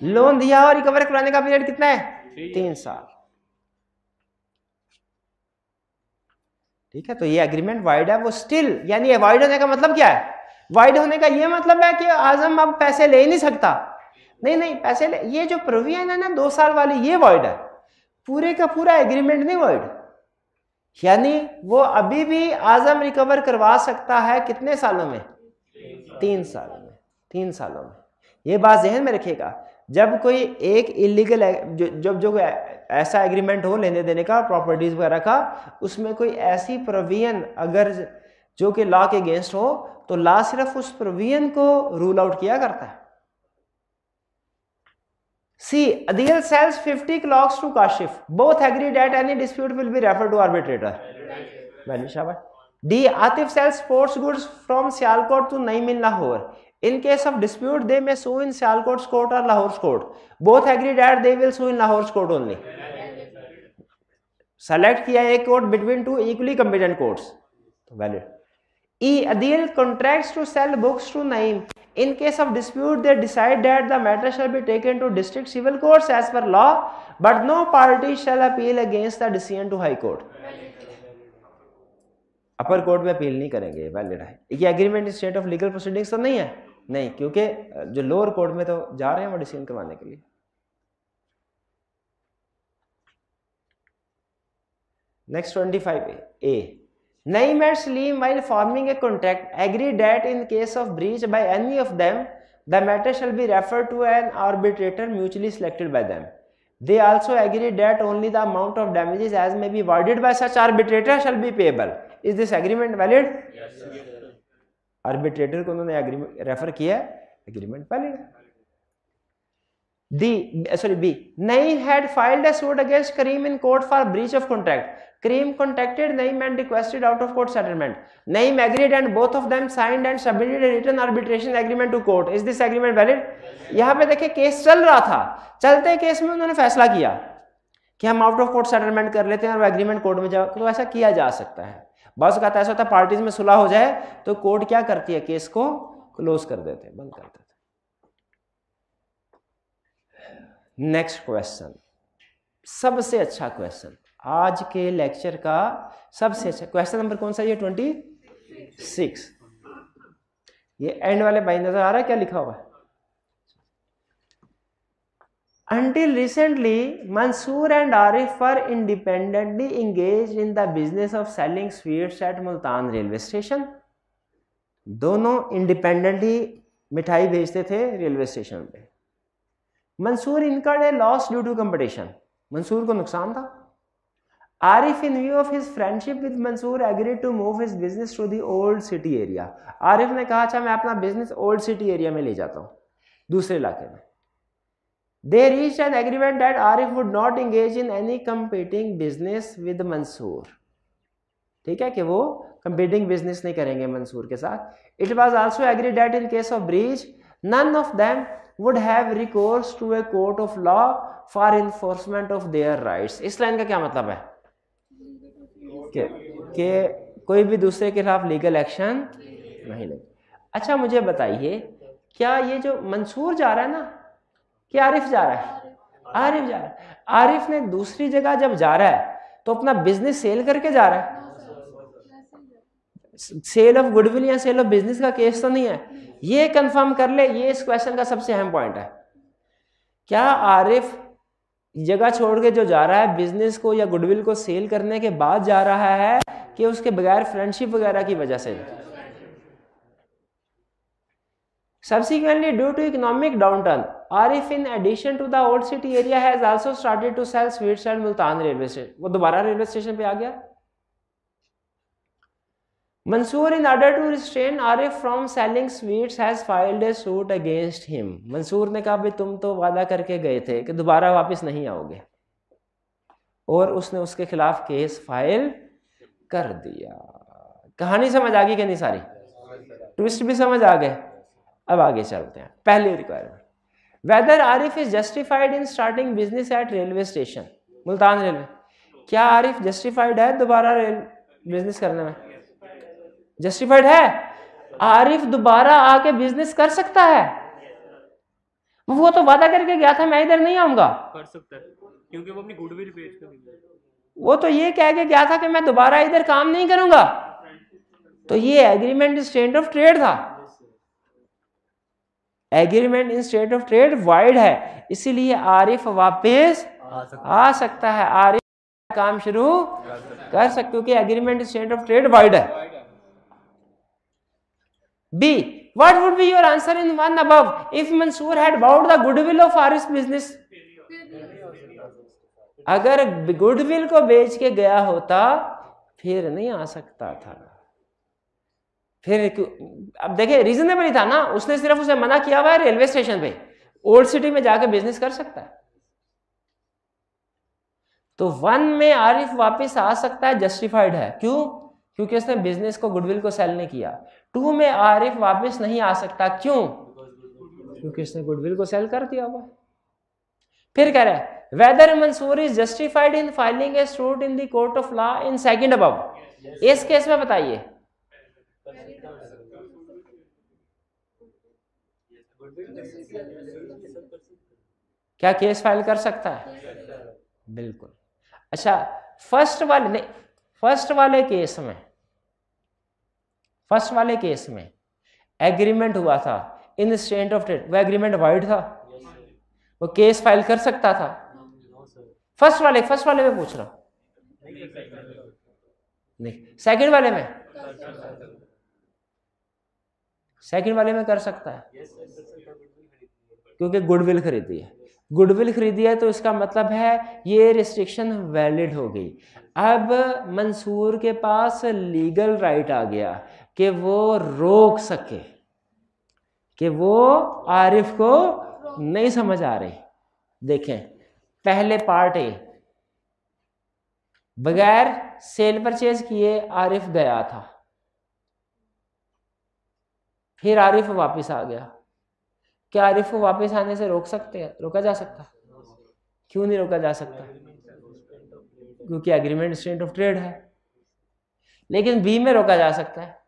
लोन दिया और रिकवर कराने का पीरियड कितना है? तीन साल। ठीक है तो ये एग्रीमेंट वाइड है, वो स्टिल यानी अवॉइड होने का मतलब क्या है? वाइड होने का ये मतलब है कि आज़म अब पैसे ले नहीं सकता। नहीं नहीं, पैसे ले, ये जो प्रोविज़न है ना दो साल वाली, ये वाइड है। पूरे का पूरा एग्रीमेंट नहीं वाइड यानी वो अभी भी आज़म रिकवर करवा सकता है कितने सालों में? तीन सालों में तीन सालों में ये बात जहन में रखिएगा जब कोई एक इलीगल जब जो ऐसा एग्रीमेंट हो लेने देने का प्रॉपर्टीज़ वगैरह का उसमें कोई ऐसी प्रोविज़न अगर जो कि लॉ के अगेंस्ट हो तो लॉ सिर्फ़ उस प्रोविज़न को रूल आउट किया करता है C Adeel sells 50 clocks to Kashif. Both agree that any dispute will be referred to arbitrator. Very शाबाश. D Atif sells sports goods from Sialkot to Naeem Lahore. In case of dispute, they may sue in Sialkot court और Lahore court both agree that they will sue in Lahore court only select किया एक court between two equally competent courts valid तो E Adeel contracts to sell books to Naeem in case of dispute, they decide that the matter shall be taken to district civil courts as per law, but no party shall appeal against the decision to high court. Upper court में appeal नहीं करेंगे valid है। ये agreement state of legal proceedings तो नहीं है? नहीं, क्योंकि जो लोअर कोर्ट में तो जा रहे हैं वो डिसीज़न करवाने के लिए। नेक्स्ट ट्वेंटी फाइव ए नई मैट लीम while forming a contract agree that in case of breach by any of them the matter shall be refer to an arbitrator mutually selected by them they also agree that only the amount of damage as may be awarded by such arbitrator shall be payable is this agreement valid arbitrator को उन्होंने refer किया agreement valid D sorry B Naeem had filed suit against Kareem in court for breach of contract Karim contacted Naeem and requested out of court settlement Naeem agreed and both of them signed and submitted written arbitration agreement to court is this agreement valid यहाँ पर देखिए case चल रहा था। चलते case में उन्होंने फैसला किया कि हम आउट ऑफ़ कोर्ट सेटलमेंट कर लेते हैं और एग्रीमेंट कोर्ट में जाओ तो ऐसा किया जा सकता है। बस का ऐसा होता है पार्टीज़ में सुलह हो जाए तो कोर्ट क्या करती है केस को क्लोज कर देते बंद कर देते नेक्स्ट क्वेश्चन सबसे अच्छा क्वेश्चन आज के लेक्चर का सबसे अच्छा क्वेश्चन नंबर कौन सा ये? ट्वेंटी सिक्स ये एंड वाले भाई नज़र आ रहा है, क्या लिखा हुआ है? Until recently, Mansoor and Arif were independently engaged in the business of selling sweets at Multan railway station. दोनों इंडिपेंडेंटली मिठाई भेजते थे रेलवे स्टेशन पे। मंसूर इनका day loss due to competition Mansoor को नुकसान था। Arif in view of his friendship with Mansoor agree to move his business to the old city area Arif ने कहा अच्छा मैं अपना बिज़नेस ओल्ड सिटी एरिया में ले जाता हूँ दूसरे इलाके में। They reached an agreement that Arif would not engage in any competing business with Mansoor. ठीक है कि वो competing business नहीं करेंगे मंसूर के साथ It was also agreed that in case of breach, none of them would have recourse to a court of law for enforcement of their rights. इस line का क्या मतलब है कि, कि कोई भी दूसरे के खिलाफ लीगल एक्शन नहीं ले अच्छा मुझे बताइए क्या ये जो मंसूर जा रहा है ना कि आरिफ जा रहा है। आरिफ जा रहा है। आरिफ ने दूसरी जगह जब जा रहा है तो अपना बिज़नेस सेल करके जा रहा है। सेल ऑफ़ गुडविल या सेल ऑफ़ बिज़नेस का केस तो नहीं है। ये कंफर्म कर ले ये इस क्वेश्चन का सबसे अहम पॉइंट है। क्या आरिफ जगह छोड़ के जो जा रहा है बिज़नेस को या गुडविल को सेल करने के बाद जा रहा है कि उसके बगैर फ्रेंडशिप वगैरह की वजह से? Subsequently due to economic down downturn, Arif in addition to the old city area has दोबारा रेलवे स्टेशन पे आ गया? Mansoor in order to restrain Arif from selling sweets has filed a suit against him Mansoor ने कहा, भाई तुम तो वादा करके गए थे कि दोबारा वापस नहीं आओगे. और उसने उसके खिलाफ केस फ़ाइल कर दिया। कहानी समझ आ गई कि नहीं सारी? ट्विस्ट भी समझ आ गए। अब आगे चलते हैं। पहली requirement whether Arif is justified in starting business at railway station Multan railway क्या आरिफ जस्टिफाइड है दोबारा रेल बिज़नेस करने में? जस्टिफाइड है? आरिफ दोबारा आके बिज़नेस कर सकता है? वो तो वादा करके गया था मैं इधर नहीं आऊँगा। कर सकता है क्योंकि वो अपनी गुडविल पेश कर वो तो ये कह के गया था कि मैं दोबारा इधर काम नहीं करूँगा। तो ये एग्रीमेंट स्टैंड ऑफ़ ट्रेड था। Agreement in state of trade void है। इसीलिए आरिफ वापस आ सकता है। आरिफ काम शुरू कर सकते क्योंकि agreement state of trade void है। B what would be your answer in one above? If Mansoor had bought the goodwill of business. अगर गुडविल को बेच के गया होता फिर नहीं आ सकता था। फिर अब देखिए रीजनेबल ही था ना। उसने सिर्फ़ उसे मना किया हुआ है रेलवे स्टेशन पे। ओल्ड सिटी में जाकर बिज़नेस कर सकता है। तो वन में आरिफ वापस आ सकता है जस्टिफाइड है। क्यों? क्योंकि उसने बिज़नेस को गुडविल को सेल नहीं किया। टू में आरिफ वापस नहीं आ सकता। क्यों? क्योंकि उसने गुडविल को सेल कर दिया हुआ फिर कह रहा है whether Mansoor is justified in filing a suit in the court of law in second above इस केस में बताइए। क्या केस फ़ाइल कर सकता है? बिल्कुल। अच्छा फ़र्स्ट वाले फ़र्स्ट वाले केस में, फ़र्स्ट वाले केस में एग्रीमेंट हुआ था। इन स्टेट ऑफ़ ट्रेड वो एग्रीमेंट वाइड था? वो केस फ़ाइल कर सकता था? फ़र्स्ट वाले फ़र्स्ट वाले में पूछ रहा हूँ। नहीं सेकंड वाले में? सेकंड वाले में कर सकता है? क्योंकि गुडविल खरीदी है। गुडविल खरीदी है तो इसका मतलब है ये रिस्ट्रिक्शन वैलिड हो गई। अब मंसूर के पास लीगल राइट आ गया कि वो रोक सके, कि वो आरिफ को नहीं समझ आ रही। देखें, पहले पार्ट ए बगैर सेल परचेज किए आरिफ गया था। फिर आरिफ वापस आ गया। क्या आरिफ को वापस आने से रोक सकते हैं? रोका जा सकता? क्यों नहीं रोका जा सकता? क्योंकि एग्रीमेंट स्टेट ऑफ़ ट्रेड है। लेकिन बी में रोका जा सकता है।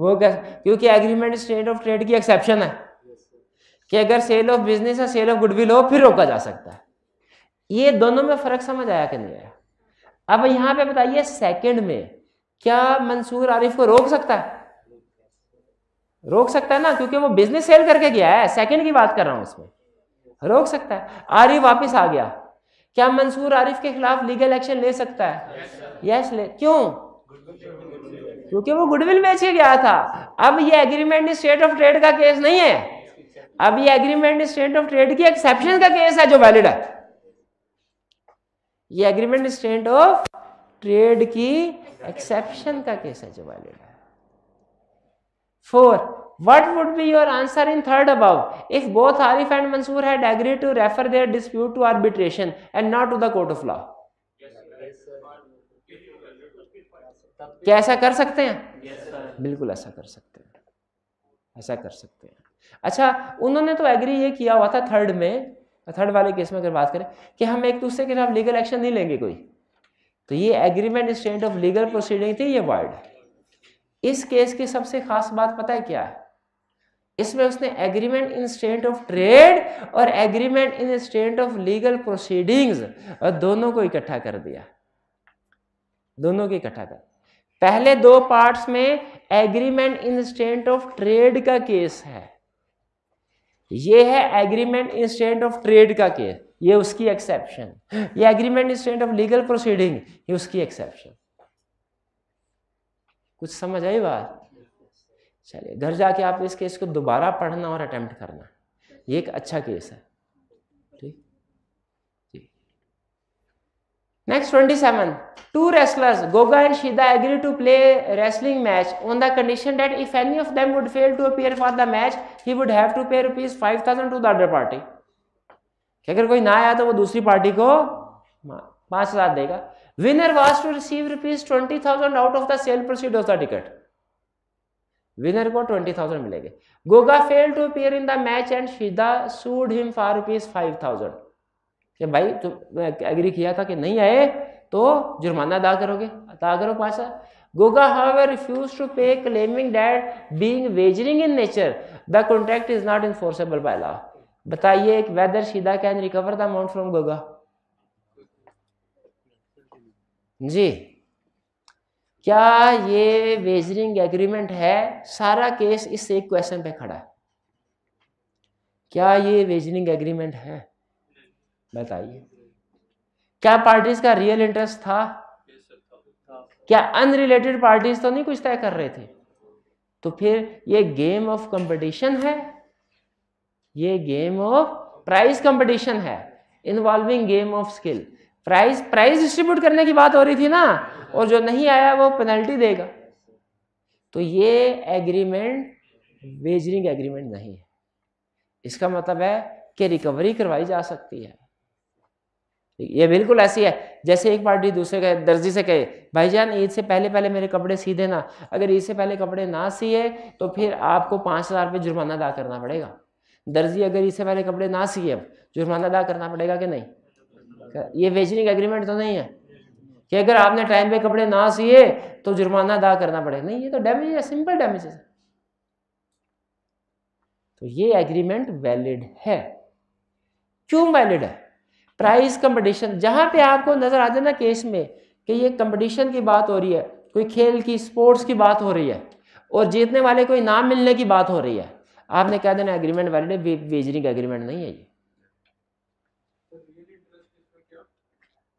वो क्या क्योंकि एग्रीमेंट स्टेट ऑफ़ ट्रेड की एक्सेप्शन है। कि अगर सेल ऑफ़ बिज़नेस या सेल ऑफ़ गुडविल हो, फिर रोका जा सकता है। ये दोनों में फ़र्क समझ आया कि नहीं आया? अब यहाँ पे बताइए सेकंड में क्या मंसूर आरिफ को रोक सकता है? रोक सकता है ना, क्योंकि वो बिज़नेस सेल करके गया है सेकंड की बात कर रहा हूँ उसमें। रोक सकता है। आरिफ वापस आ गया। क्या मंसूर आरिफ के खिलाफ लीगल एक्शन ले सकता है? यस ले। क्यों? क्योंकि वो गुडविल बेच के गया था। अब ये एग्रीमेंट स्टेट ऑफ़ ट्रेड का केस नहीं है। अब ये एग्रीमेंट स्टेट ऑफ़ ट्रेड की एक्सेप्शन का केस है जो वैलिड है। ये एग्रीमेंट स्टेट ऑफ़ ट्रेड की एक्सेप्शन का केस है जो वैलिड है। For what would be your answer in third above if both Arif and Mansoor had agree to refer their dispute to arbitration and not to the court of law क्या ऐसा कर सकते हैं? Yes, बिल्कुल ऐसा कर सकते हैं। ऐसा कर सकते हैं। अच्छा उन्होंने तो एग्री ये किया हुआ था थर्ड में। थर्ड वाले केस में अगर बात करें कि हम एक दूसरे के खिलाफ लीगल एक्शन नहीं लेंगे कोई। तो ये agreement state of legal proceeding थी ये वर्ड इस केस की सबसे खास बात पता है क्या है? इसमें उसने agreement in state of trade और agreement in state of legal proceedings दोनों को इकट्ठा कर दिया। दोनों को इकट्ठा कर। पहले दो पार्ट्स में agreement in state of trade का केस है। ये है agreement in state of trade का केस। ये उसकी एक्सेप्शन ये agreement in state of legal proceeding ये उसकी एक्सेप्शन कुछ समझ आई बात? चलिए, घर जाके आप इस केस को दोबारा पढ़ना और अटेम्प्ट करना। ये एक अच्छा केस है। Next twenty seven two wrestlers Goga and Sheeda agree to play wrestling match on the condition that if any of them would fail to appear for the match he would have to pay rupees five thousand to the other party अगर कोई ना आया तो वो दूसरी party को पाँच हज़ार देगा। Was to receive rupees twenty thousand out of the sale proceed of the ticket winner को ट्वेंटी थाउज़ेंड मिलेंगे। Goga fail to appear in the match and Sheeda sued him for rupees five thousand कि भाई, तुम agree किया था कि नहीं आए तो जुर्माना अदा करोगे, अदा करो पास। Goga however refuse to pay claiming that being wagering in nature the contract is not enforceable by law बताइए whether Sheeda can recover the amount from Goga ji. क्या ये वेजरिंग एग्रीमेंट है? सारा केस इस एक क्वेश्चन पे खड़ा है। क्या ये वेजरिंग एग्रीमेंट है? बताइए। क्या पार्टीज़ का रियल इंटरेस्ट था? क्या अनरिलेटेड पार्टीज़ तो नहीं कुछ तय कर रहे थे? तो फिर ये गेम ऑफ़ कंपटीशन है। ये गेम ऑफ़ प्राइज कंपटीशन है। Involving game of skill prize prize distribute करने की बात हो रही थी ना, और जो नहीं आया वो पेनल्टी देगा। तो ये एग्रीमेंट वेजरिंग एग्रीमेंट नहीं है। इसका मतलब है कि रिकवरी करवाई जा सकती है। ये बिल्कुल ऐसी है। जैसे एक पार्टी दूसरे के दर्जी से कहे भाईजान ईद से पहले पहले मेरे कपड़े सी देना अगर ईद से पहले कपड़े ना सिए तो फिर आपको पाँच हज़ार रुपये जुर्माना अदा करना पड़ेगा। दर्जी, अगर ईद से पहले कपड़े ना सिए जुर्माना अदा करना पड़ेगा कि नहीं? ये वेजनिंग एग्रीमेंट तो नहीं है। कि अगर आपने टाइम पे कपड़े ना सिए तो जुर्माना अदा करना पड़ेगा। नहीं, ये तो डैमेज है सिंपल डैमेज है। तो ये एग्रीमेंट वैलिड है। क्यों वैलिड है? प्राइस कंपटीशन जहाँ पे आपको नज़र आ जाए ना केस में, कि ये कंपटीशन की बात हो रही है, कोई खेल की स्पोर्ट्स की बात हो रही है, और जीतने वाले को इनाम मिलने की बात हो रही है। आपने कह देना एग्रीमेंट वैलिड है वेजरिंग एग्रीमेंट नहीं है ये।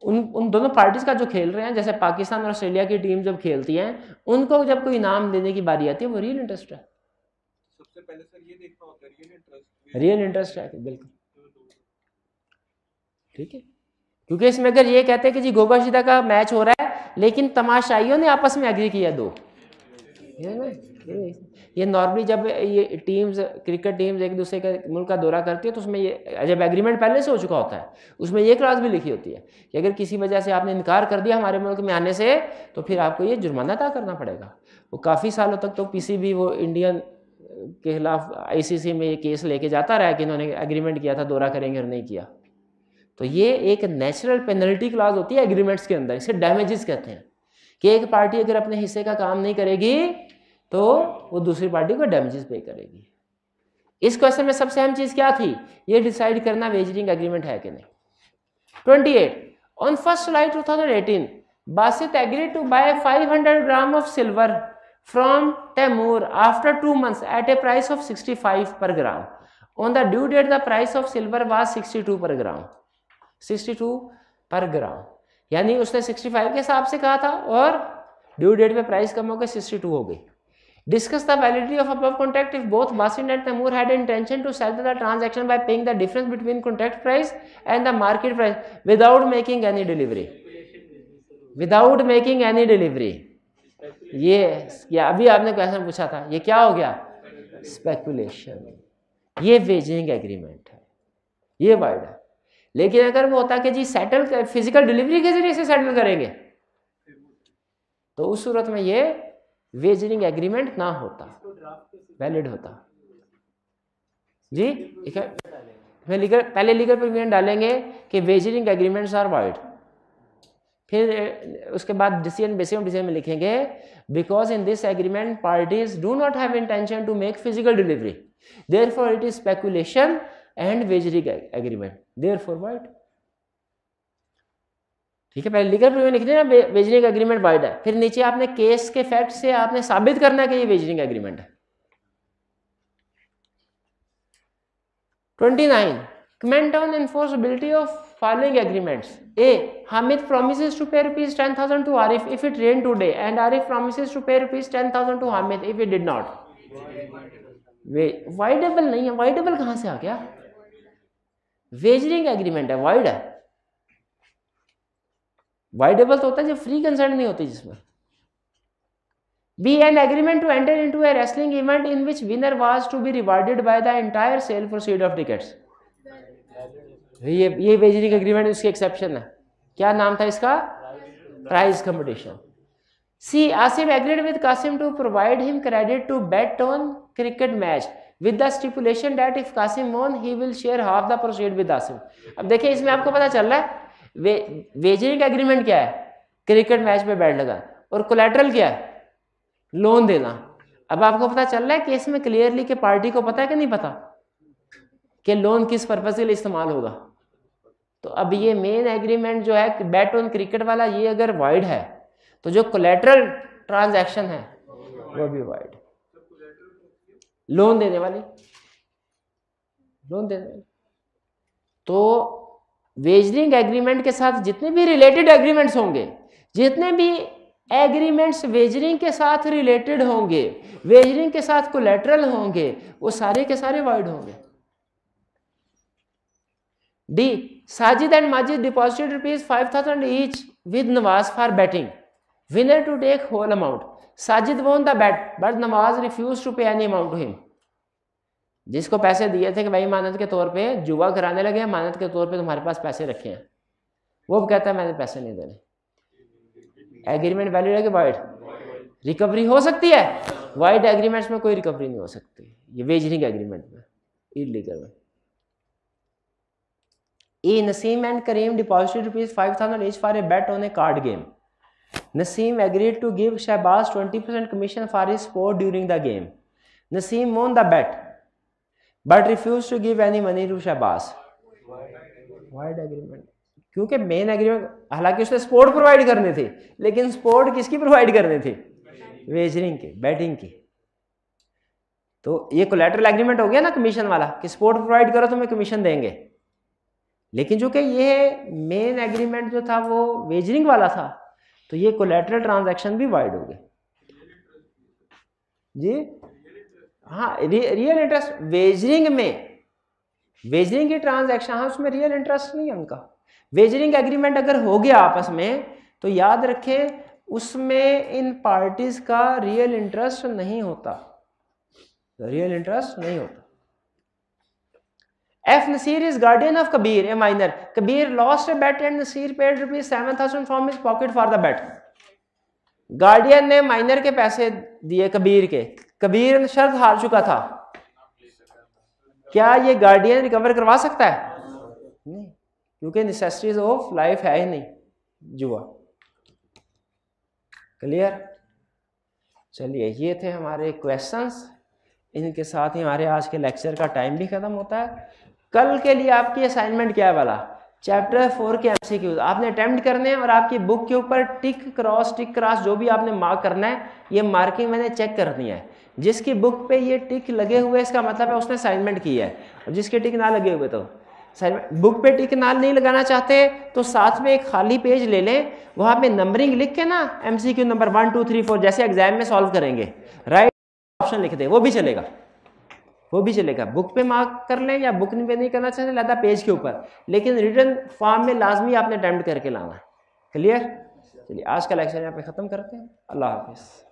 उन उन दोनों पार्टीज़ का जो खेल रहे हैं जैसे पाकिस्तान और ऑस्ट्रेलिया की टीम जब खेलती हैं उनको जब कोई इनाम देने की बारी आती है वो रियल इंटरेस्ट है। सबसे पहले सर ये देखना होता है रियल इंटरेस्ट रियल इंटरेस्ट है बिल्कुल। ठीक है। क्योंकि इसमें अगर ये कहते हैं कि जी गोगा शिदा का मैच हो रहा है लेकिन तमाशाइयों ने आपस में एग्री किया दो। ये नॉर्मली जब ये टीम्स, क्रिकेट टीम्स एक दूसरे के मुल्क का दौरा करती है तो उसमें ये, जब एग्रीमेंट पहले से हो चुका होता है, उसमें ये क्लास भी लिखी होती है कि अगर किसी वजह से आपने इनकार कर दिया हमारे मुल्क में आने से तो फिर आपको ये जुर्माना अदा करना पड़ेगा। वो काफ़ी सालों तक तो किसी भी वो इंडियन के खिलाफ आईसीसी में ये केस लेके जाता रहा कि इन्होंने एग्रीमेंट किया था, दौरा करेंगे और नहीं किया। तो ये एक नेचुरल पेनल्टी क्लास होती है एग्रीमेंट्स के अंदर, इसे डैमेजेस कहते हैं। कि एक पार्टी अगर अपने हिस्से का काम नहीं करेगी तो वो दूसरी पार्टी को डैमेजेस पे करेगी। इस क्वेश्चन में सबसे अहम चीज़ क्या थी? ये डिसाइड करना वेजरिंग एग्रीमेंट है कि नहीं। 28 on first July 2018 Basit agreed to five hundred gram of silver from Taimur after two months at a price of 65 per gram on the due date the price of silver was 62 per gram 62 per gram यानी उसने 65 के हिसाब से कहा था और due date पे price कम हो गए सिक्सटी टू हो गई। Discuss the validity of above contract if both Basin and Tamur had intention to sell the transaction by paying the difference between contract price and the market price without making any delivery. Without making any delivery. ये या अभी आपने question पूछा था ये क्या हो गया स्पेकुलेशन ये वेजिंग एग्रीमेंट है ये वर्ड है लेकिन अगर वो होता कि जी सेटल फ़िज़िकल डिलीवरी के ज़रिए से सेटल करेंगे तो उस सूरत में ये वेजरिंग एग्रीमेंट ना होता। वैलिड होता। जी? ठीक है लीगल पहले लीगल प्रोविज़न डालेंगे कि वेजरिंग एग्रीमेंट्स आर वाइड फिर उसके बाद डिसीज़न बेसिस ऑन डिसीज़न में लिखेंगे because in this agreement parties do not have intention to make physical delivery therefore it is speculation and wagering agreement therefore void ठीक है पहले लीगल प्रूविंग लिख देना वेजनिंग एग्रीमेंट वाइड है फिर नीचे आपने केस के फैक्ट से आपने साबित करना कि ये वेजनिंग एग्रीमेंट है 29 comment on enforceability of following agreement A Hamid promise to pay rupees ten thousand to Arif if it rain today and Arif promise to pay rupees ten thousand to Hamid if it did not way voidable नहीं है voidable कहाँ से आ गया wagering agreement है void है voidable तो होता है जब फ्री कंसर्ट नहीं होती जिसमें। Be an agreement to enter into a wrestling event in which winner was to be rewarded by the entire sale proceed of tickets ये ये बेजरिंग एग्रीमेंट उसकी एक्सेप्शन है। क्या नाम था इसका? Prize competition C Asim agreed with Qasim to provide him credit to bet on cricket match with the stipulation that if Qasim won he will share half the proceed with Asim अब देखिए, इसमें आपको पता चल रहा है वे wagering agreement क्या है? क्रिकेट मैच में बैठ लगा। और कोलेट्रल क्या है? लोन देना। अब आपको पता चल रहा है कि इसमें क्लियरली कि पार्टी को पता है कि नहीं पता? कि लोन किस पर्पज के लिए इस्तेमाल होगा? तो अब ये मेन एग्रीमेंट जो है बैट ऑन क्रिकेट वाला, ये अगर वाइड है तो जो कोलेट्रल ट्रांजैक्शन है, वो भी वाइड लोन देने वाली। लोन देने वाली। तो वेजरिंग एग्रीमेंट के साथ जितने भी रिलेटेड एग्रीमेंट्स होंगे, जितने भी एग्रीमेंट्स वेजरिंग के साथ रिलेटेड होंगे वेजरिंग के साथ कोलेट्रल होंगे, वो सारे के सारे वाइड होंगे। D Sajid and Majid deposited rupees five thousand each with Nawaz for betting winner to take whole amount Sajid won the bet but Nawaz refuse to pay any amount to him जिसको पैसे दिए थे कि भाई मानत के तौर पे जुआ कराने लगे हैं मानत के तौर पे तुम्हारे पास पैसे रखे हैं। वो कहता है, मैंने पैसे नहीं देने। एग्रीमेंट वैलिड है कि वाइड रिकवरी हो सकती है। वाइड एग्रीमेंट्स में कोई रिकवरी नहीं हो सकती। ये वेजरिंग एग्रीमेंट में इलीगल में E Naseem and Karim deposited rupees five thousand each for a bet on a card game Naseem agreed to give Shahbaz 20% commission for his sport during the game Naseem won the bet but refuse to give any money to Shahbaz void agreement क्योंकि main agreement हालाँकि उसने sport provide करने थे लेकिन sport किसकी provide करने थे? Wagering की बैटिंग की. तो ये कोलेट्रल एग्रीमेंट हो गया ना कमीशन वाला कि स्पोर्ट प्रोवाइड करो तो मैं कमीशन देंगे. लेकिन जो कि ये मेन एग्रीमेंट जो था वो वेजरिंग वाला था तो ये कोलेटरल ट्रांजैक्शन भी वाइड हो गए. जी? हाँ रियल इंटरेस्ट वेजरिंग में वेजरिंग की ट्रांजैक्शन हाँ उसमें रियल इंटरेस्ट नहीं है उनका। वेजरिंग एग्रीमेंट अगर हो गया आपस में तो याद रखें, उसमें इन पार्टीज़ का रियल इंटरेस्ट नहीं होता। रियल इंटरेस्ट नहीं होता। F Naseer is guardian of Kabir a minor Kabir lost a bet and Naseer paid rupees seven thousand from his pocket for the bet guardian ने माइनर के पैसे दिए कबीर के। कबीर शर्त हार चुका था। क्या ये गार्डियन रिकवर करवा सकता है? नहीं, क्योंकि नेसेसरीज ऑफ़ लाइफ है ही नहीं जुआ क्लियर चलिए, ये थे हमारे क्वेश्चंस इनके साथ ही हमारे आज के लेक्चर का टाइम भी ख़त्म होता है। कल के लिए आपकी असाइनमेंट क्या है वाला? चैप्टर फोर के एमसीक्यूज आपने अटेम्प्ट करने हैं और आपकी बुक के ऊपर टिक क्रॉस टिक क्रॉस जो भी आपने मार्क करना है, ये मार्किंग मैंने चेक करनी है। जिसकी बुक पे ये टिक लगे हुए इसका मतलब है उसने असाइनमेंट किया है। और जिसके टिक ना लगे हुए तो बुक पे टिक ना, नहीं लगाना चाहते तो साथ में एक खाली पेज ले लें, वहाँ पे नंबरिंग लिख के ना MCQ number one two three four जैसे एग्ज़ाम में सॉल्व करेंगे। राइट ऑप्शन लिख दे, वो भी चलेगा। वो भी चलेगा। बुक पे मार्क कर लें या बुक पे नहीं करना चाहते लाता पेज के ऊपर। लेकिन रिटर्न फॉर्म में लाजमी आपने अटैम्प्ट करके लाना। क्लियर चलिए, आज का लेक्चर यहाँ पे ख़त्म करते हैं। अल्लाह हाफिज़।